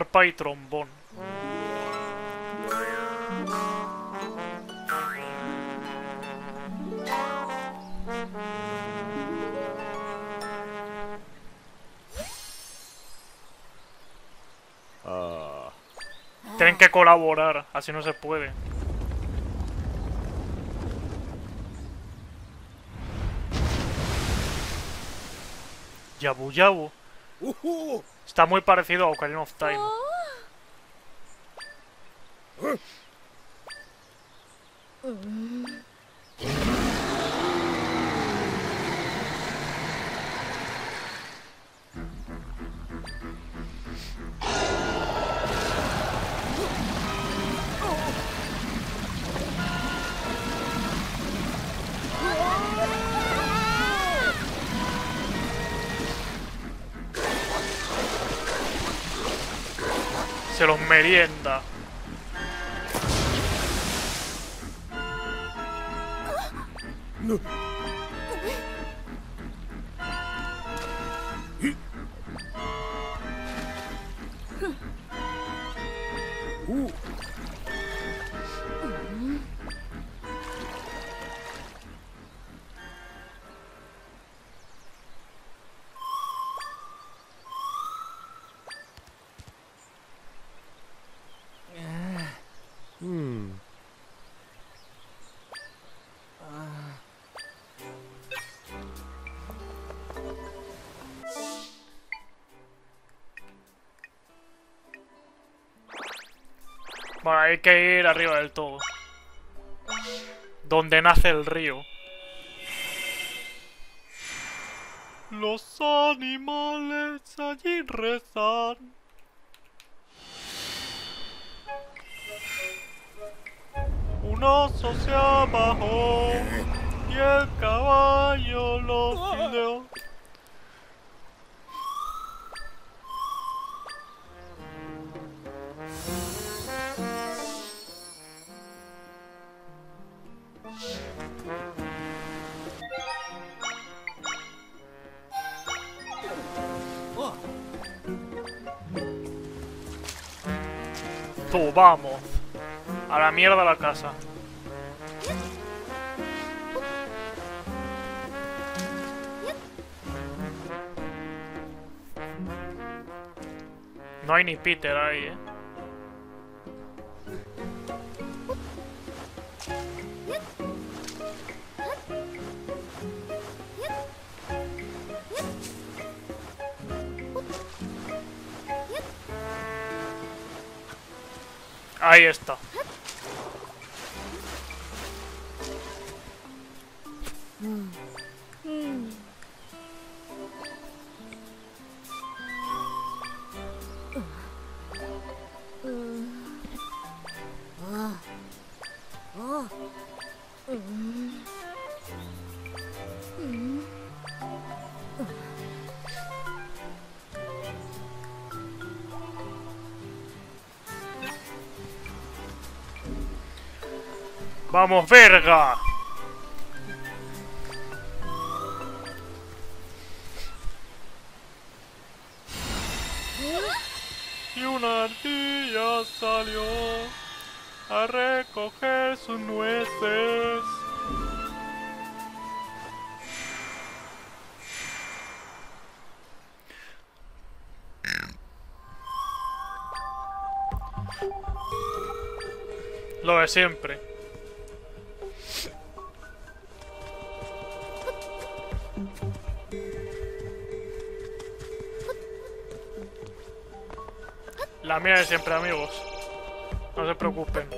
Arpa y trombón. Tienen que colaborar, así no se puede. Yabu Yabu. Woohoo! Está muy parecido a Ocarina of Time. Merienda. Hay que ir arriba del todo. Donde nace el río. Los animales allí rezan. Un oso se abajó y el caballo lo siguió. Vamos. A la mierda la casa. No hay ni Peter ahí, eh. Ahí está. ¡Vamos, verga! Y una ardilla salió a recoger sus nueces. Lo de siempre. Siempre, amigos. No se preocupen.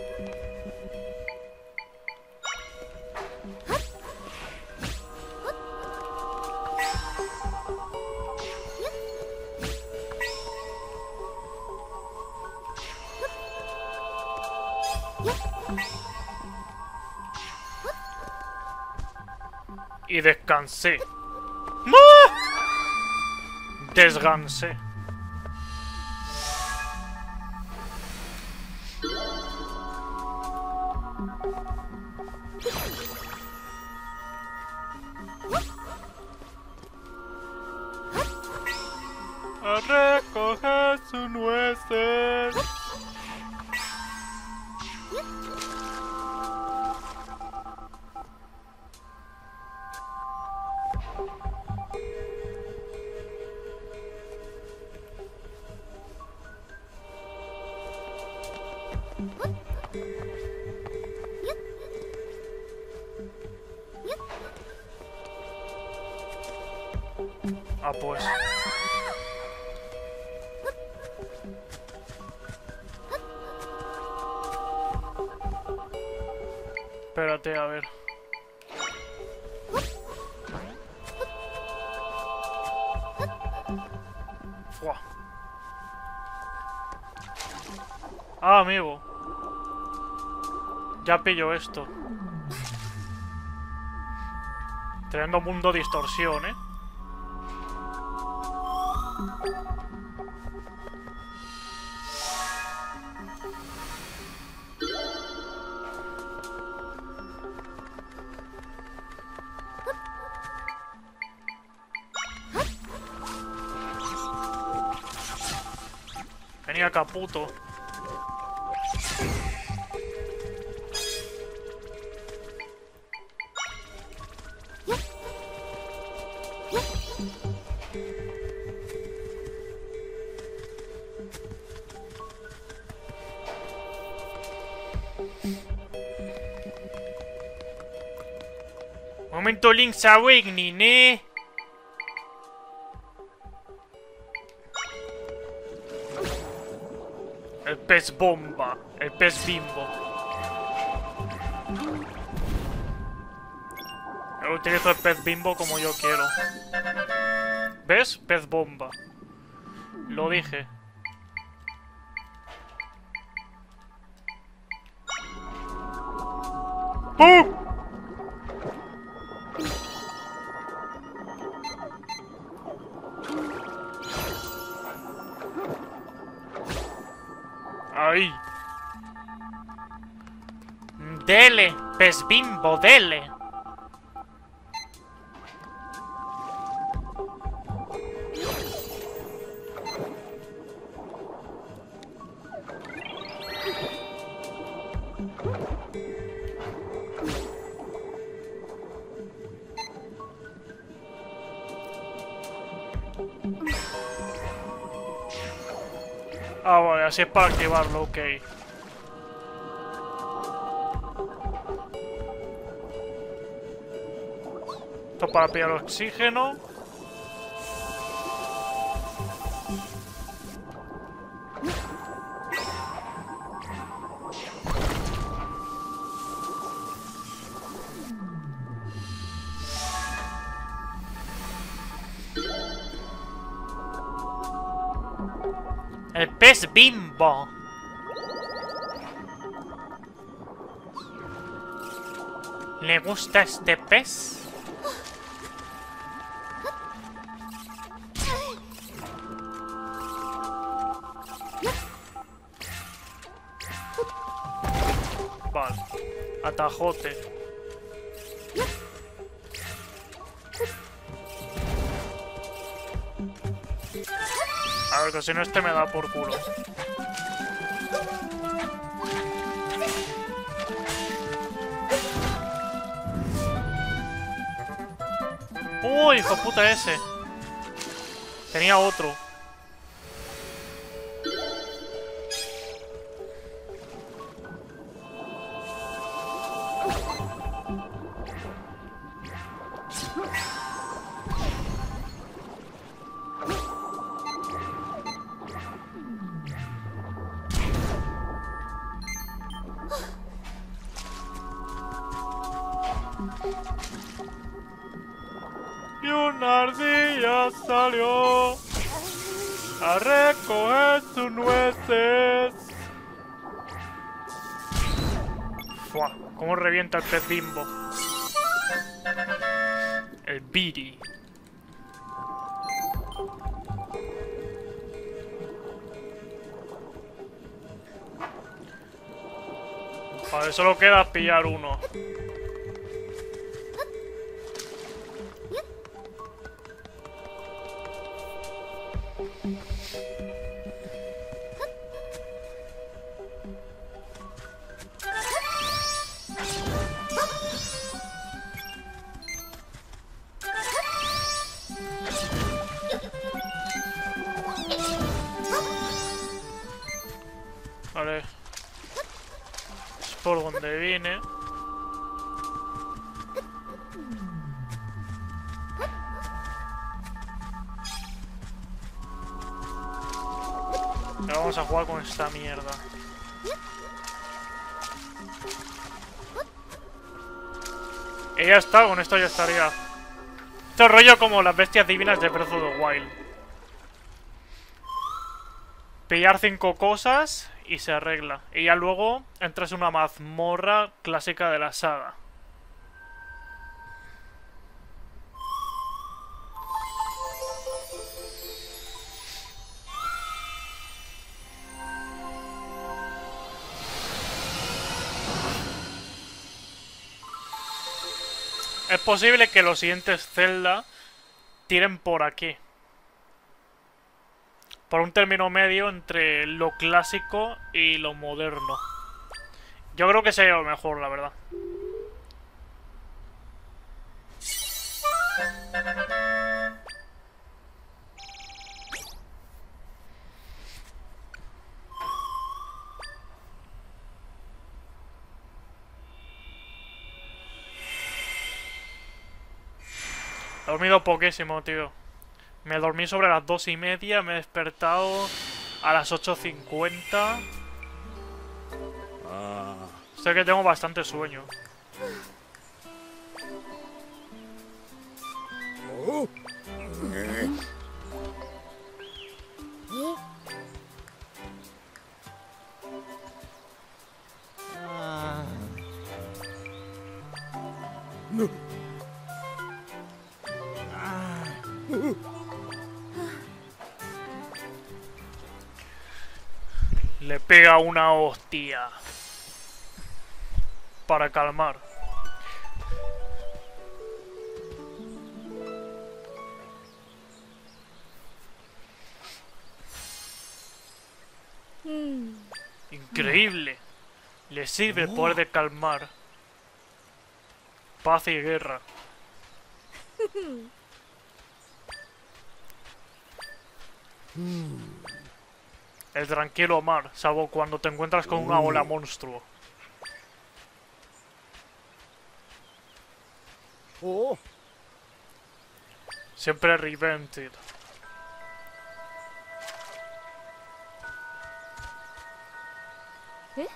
Y descansé. ¡No! Descansé. Ah, pues. Espérate, a ver. Fua. Ah, amigo. Ya pillo esto. Tremendo mundo distorsión, ¿eh? Venía Caputo. Momento Link's Awakening, ¿eh? Pez bomba, el pez bimbo. Yo utilizo el pez bimbo como yo quiero. ¿Ves? Pez bomba. Lo dije. Bimbo, dele. Ah, vale, así es para activarlo, ok. Para pillar oxígeno. El pez bimbo. ¿Le gusta este pez? Atajote. A ver, que si no este me da por culo. ¡Uy, hijo puta ese! Tenía otro. Solo queda pillar uno. Esto ya estaría. Esto es rollo como las bestias divinas de Breath of the Wild. Pillar cinco cosas y se arregla. Y ya luego entras en una mazmorra clásica de la saga. Es posible que los siguientes Zelda tiren por aquí. Por un término medio entre lo clásico y lo moderno. Yo creo que sería lo mejor, la verdad. He dormido poquísimo, tío. Me dormí sobre las dos y media, me he despertado a las 8.50. Ah. Sé que tengo bastante sueño. Eh. Ah. No. Le pega una hostia. Para calmar. Hmm. Increíble. Le sirve el poder de calmar. Paz y guerra. El tranquilo mar, salvo cuando te encuentras con una ola monstruo. Oh. Siempre revented. ¿Eh?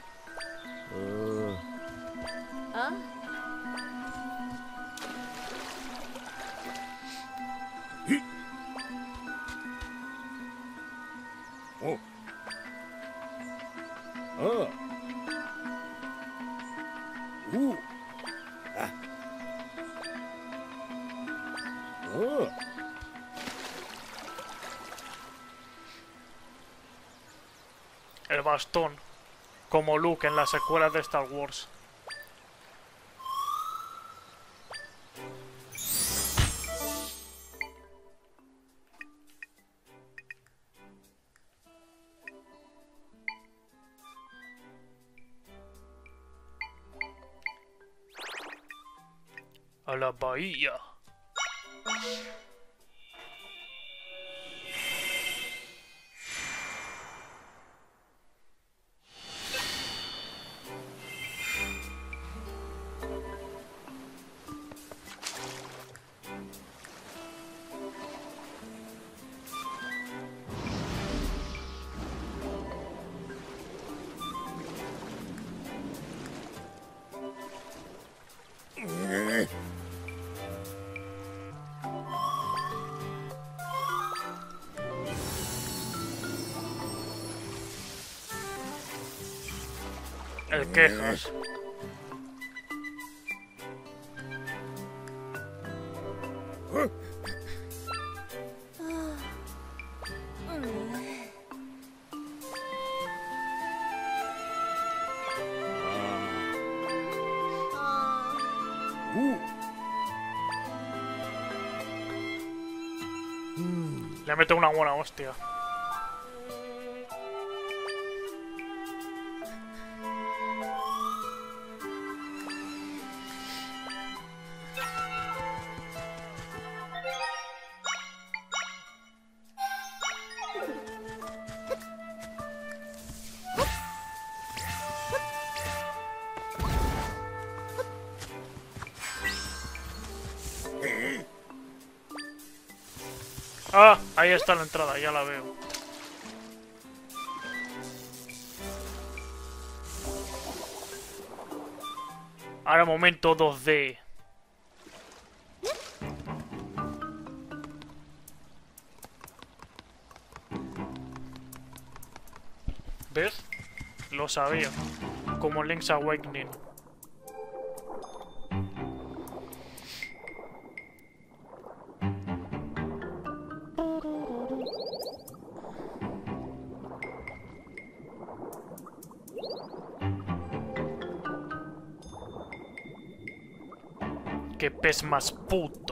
Bastón, como Luke en las secuelas de Star Wars. A la bahía. El quejas. Uh. Le meto una buena hostia. Está la entrada, ya la veo. Ahora momento 2D. ¿Ves? Lo sabía. Como Link's Awakening. Más puto.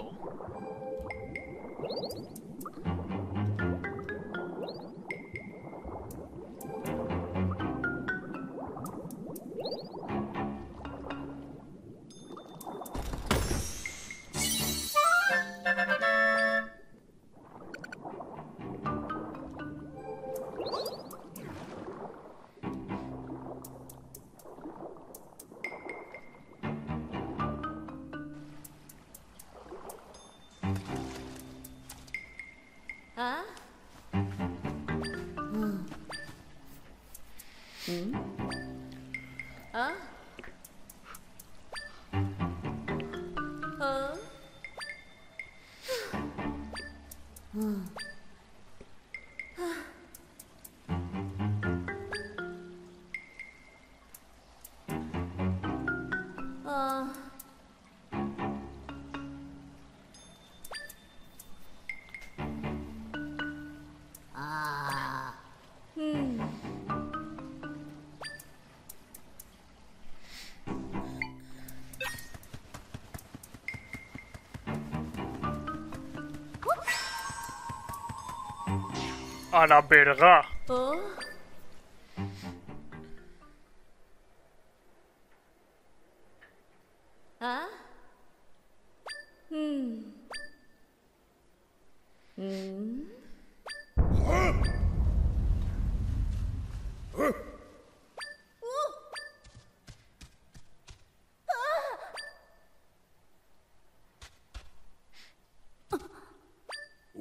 A la verga. ¿Ah? Hmm. Hmm.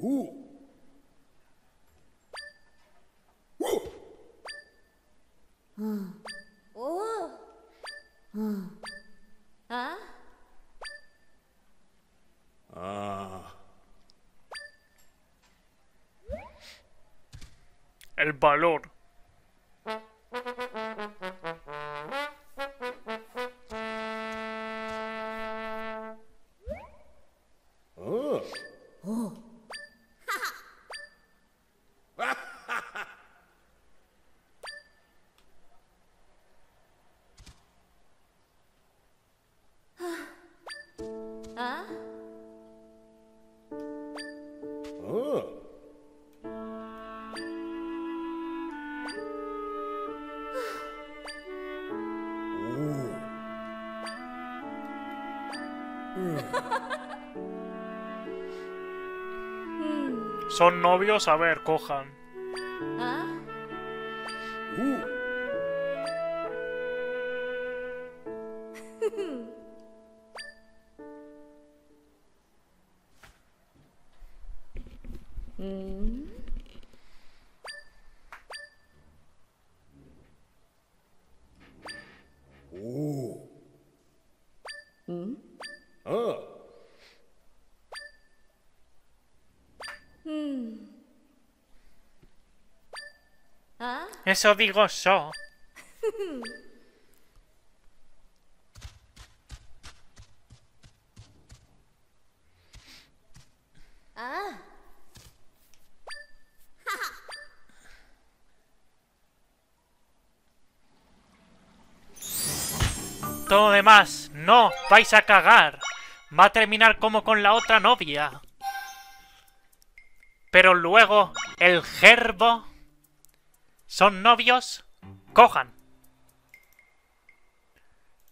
Uh. Uh. Oh. ¿Ah? Ah. El valor. Novios, a ver, cojan. Eso digo yo. Ah. Todo demás, no, vais a cagar. Va a terminar como con la otra novia. Pero luego, el gerbo... ¿Son novios? Cojan.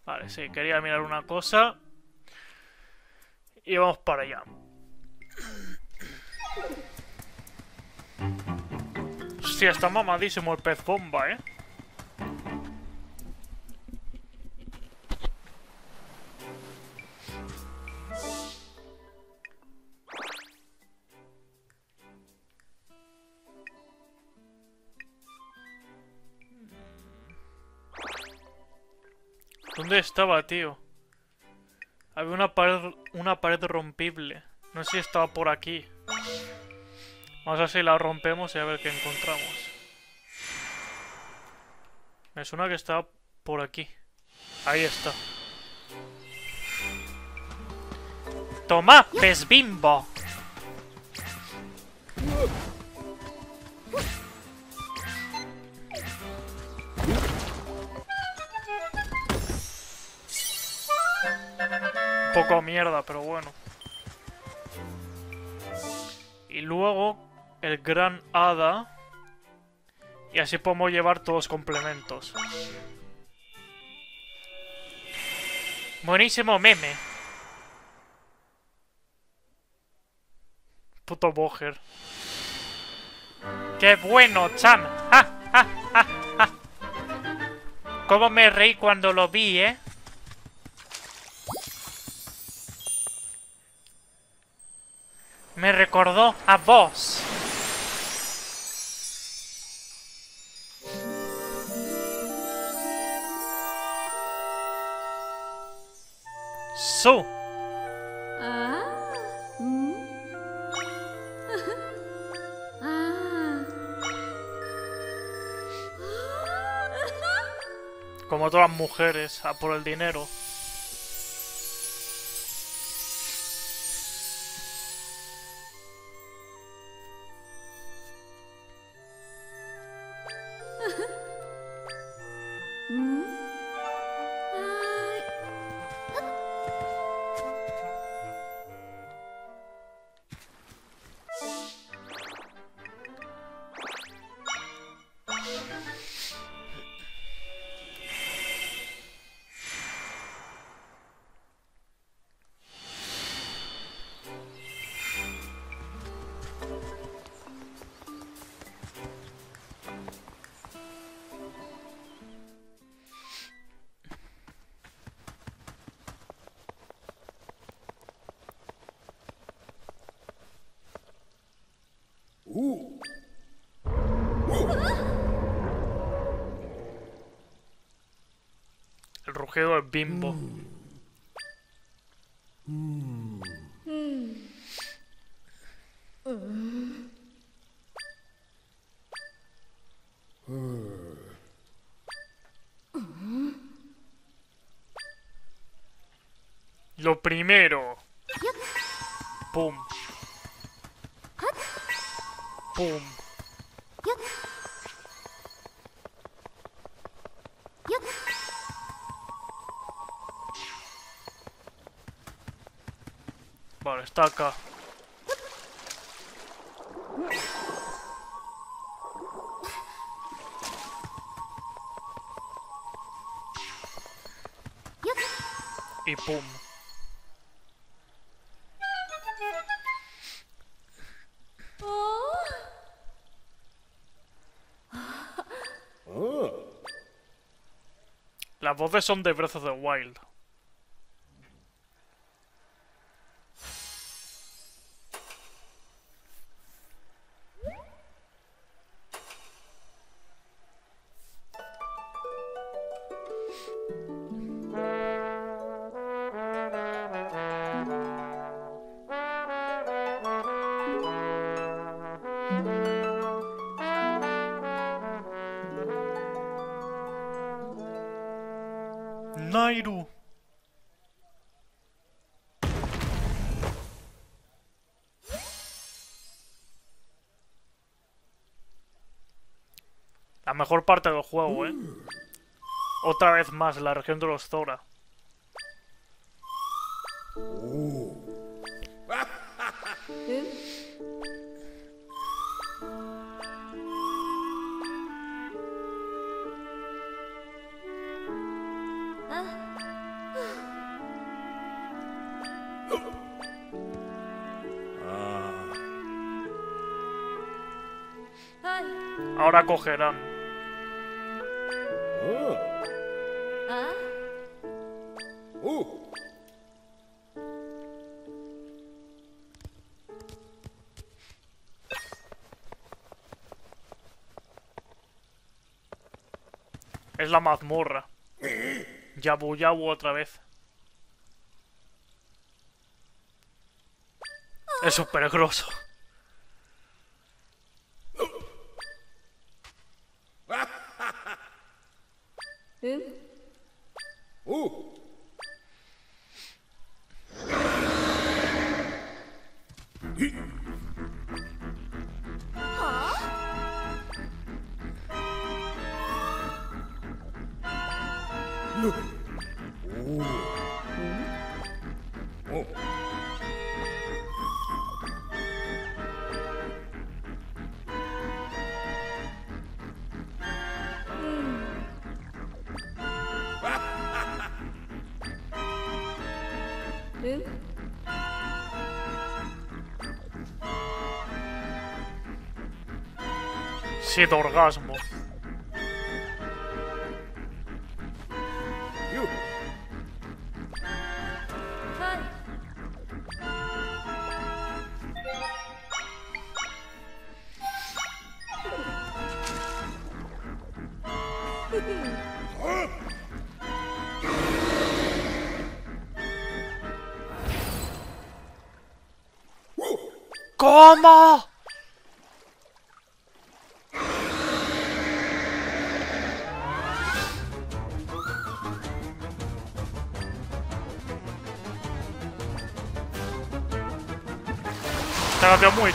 Vale, sí, quería mirar una cosa. Y vamos para allá. Hostia, está mamadísimo el pez bomba, ¿eh? ¿Dónde estaba, tío? Había una pared, una pared rompible. No sé si estaba por aquí. Vamos a ver si la rompemos y a ver qué encontramos. Me suena que estaba por aquí. Ahí está. ¡Toma, pez bimbo! Poco mierda, pero bueno. Y luego el gran hada. Y así podemos llevar todos los complementos. Buenísimo meme. Puto Boger. ¡Qué bueno, Chan! ¡Ja, ja, ja, ja! ¿Cómo me reí cuando lo vi, eh? Me recordó a vos. Su. Ah. Mm. Como todas las mujeres, a por el dinero. Del bimbo. Lo voces son de Breath of the Wild. Mejor parte del juego, ¿eh? Otra vez más, la región de los Zora. Ahora cogerán. Es la mazmorra. Yabu Yabu otra vez. Es súper grosso. Orgasmo.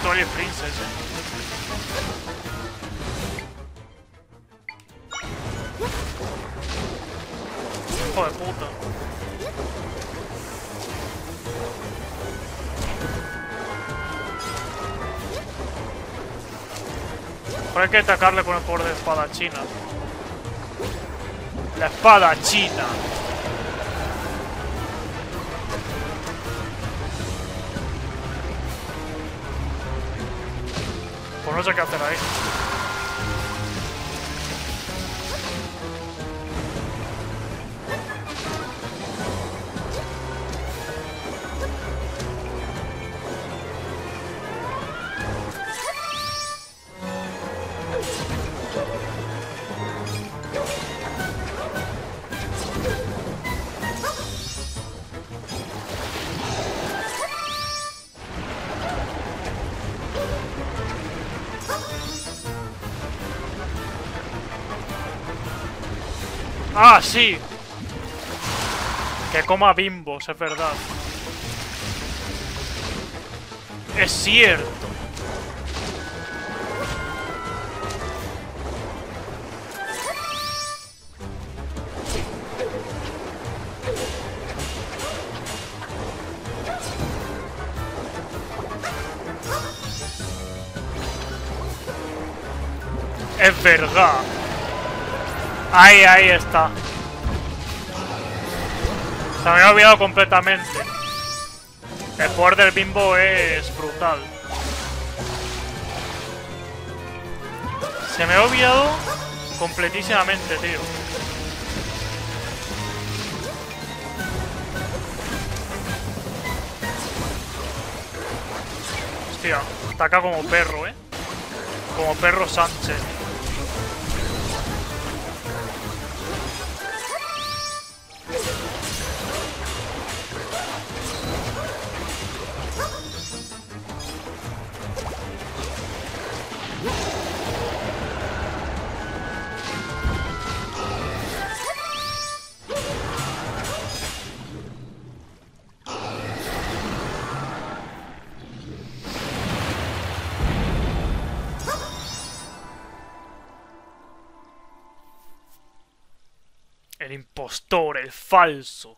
Twilight Princess, eh. Hijo de puta. Hay que atacarle con el poder de espada china. La espada china. Pues no sé qué Sí, Que coma bimbos, es verdad. Es cierto. Es verdad. Ahí, ahí está. Se me había olvidado completamente. El poder del bimbo es brutal. Se me ha olvidado completísimamente, tío. Hostia, ataca como perro, ¿eh? Como perro Sánchez. Impostor, el falso.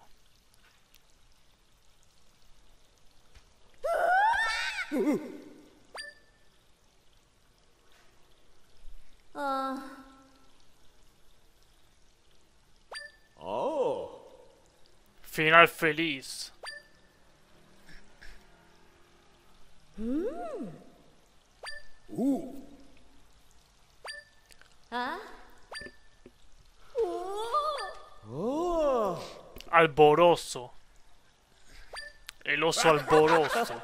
Oh. Final feliz. Ooh. Oh. Alboroso. El oso alboroso.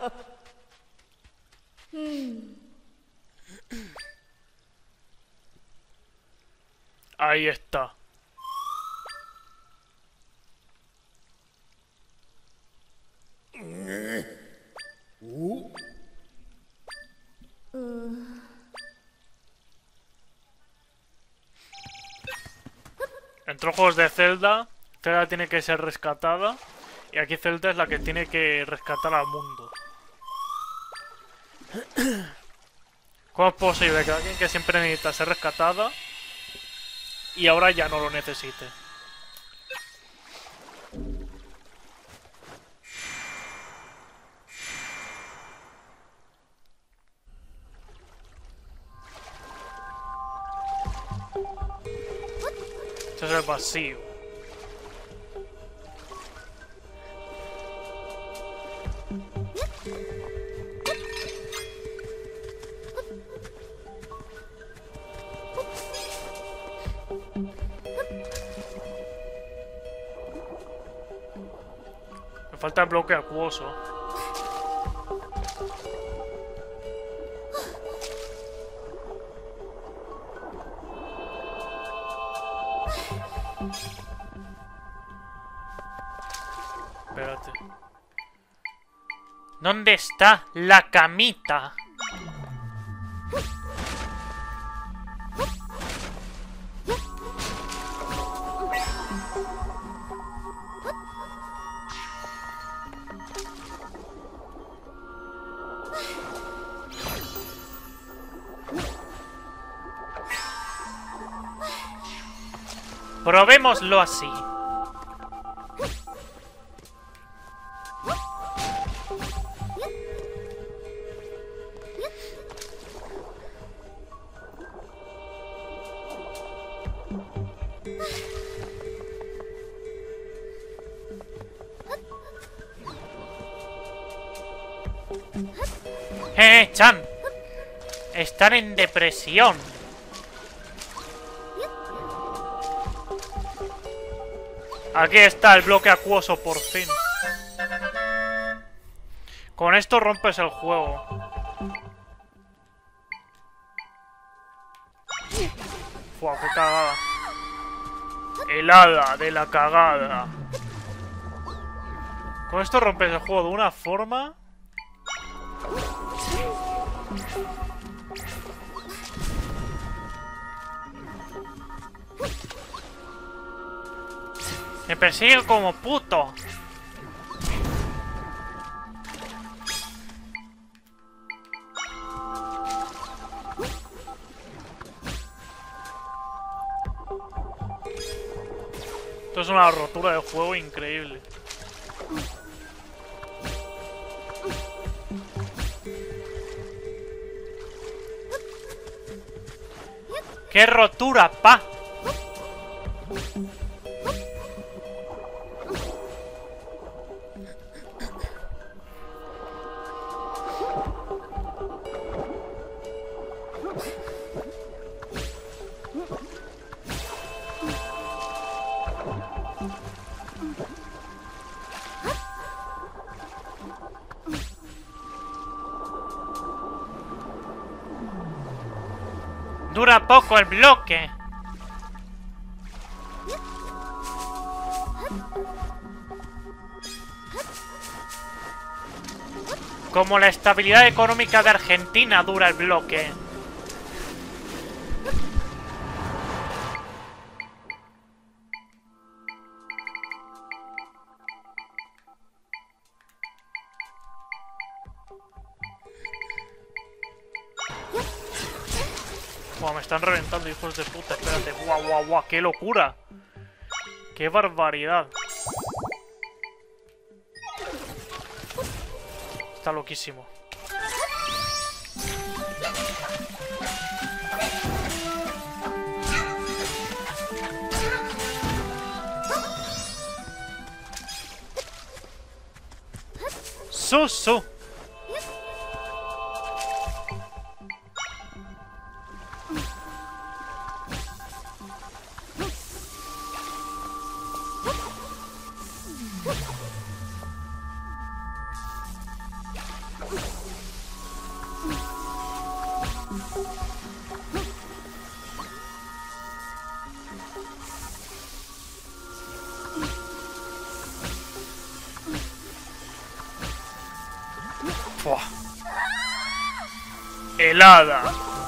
Ahí está. Ooh. En juegos de Zelda, Zelda tiene que ser rescatada. Y aquí Zelda es la que tiene que rescatar al mundo. ¿Cómo es posible que alguien que siempre necesita ser rescatada y ahora ya no lo necesite? Este es el vacío. Me falta el bloque acuoso. ¿Dónde está la camita? Probémoslo así. Están en depresión. Aquí está el bloque acuoso, por fin. Con esto rompes el juego. Fua, qué cagada. El hada de la cagada. Con esto rompes el juego de una forma... persigue como puto. Esto es una rotura de juego increíble. ¡Qué rotura, pa! Dura poco el bloque. Como la estabilidad económica de Argentina dura el bloque. Hijos de puta. Espérate. Buah, buah, buah. ¡Qué locura! ¡Qué barbaridad! Está loquísimo. ¡Su,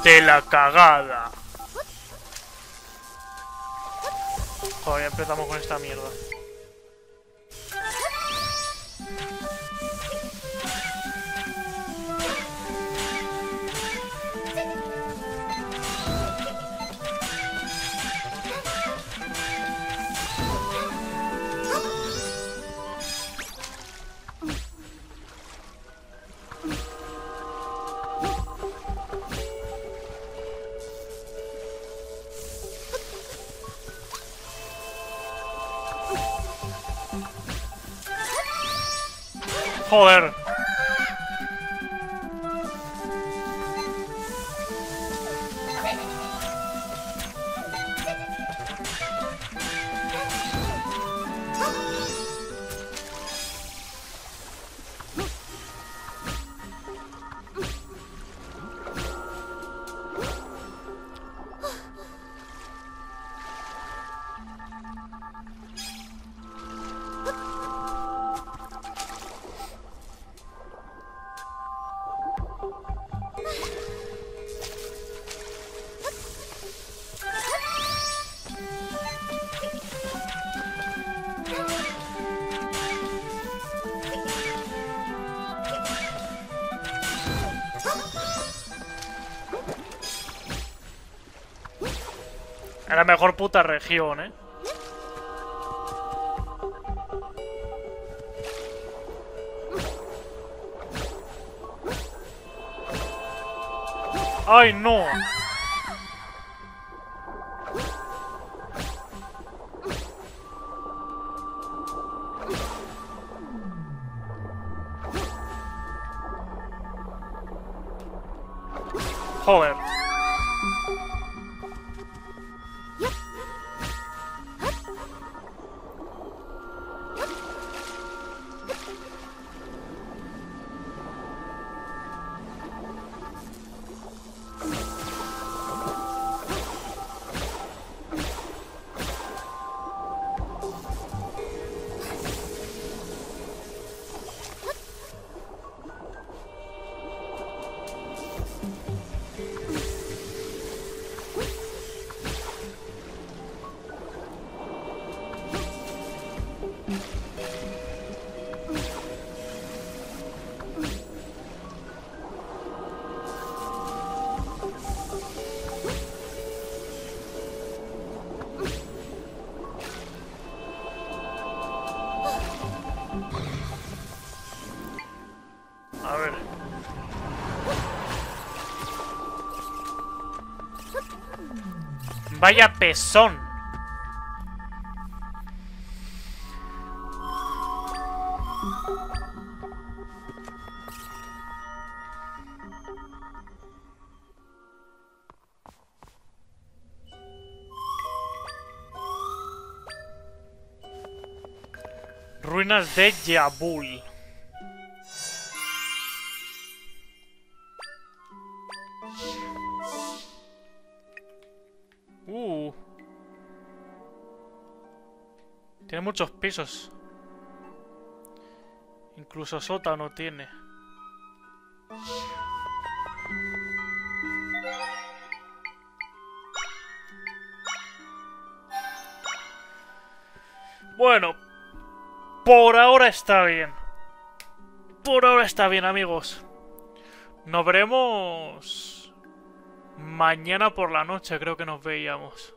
De la cagada. Joder, empezamos con esta mierda. Era mejor puta región, eh. ¡Ay, no! Vaya pezón. Ruinas de Yabul. Muchos pisos. Incluso sótano tiene. Bueno, por ahora está bien. Por ahora está bien, amigos. Nos veremos mañana por la noche, creo que nos veíamos.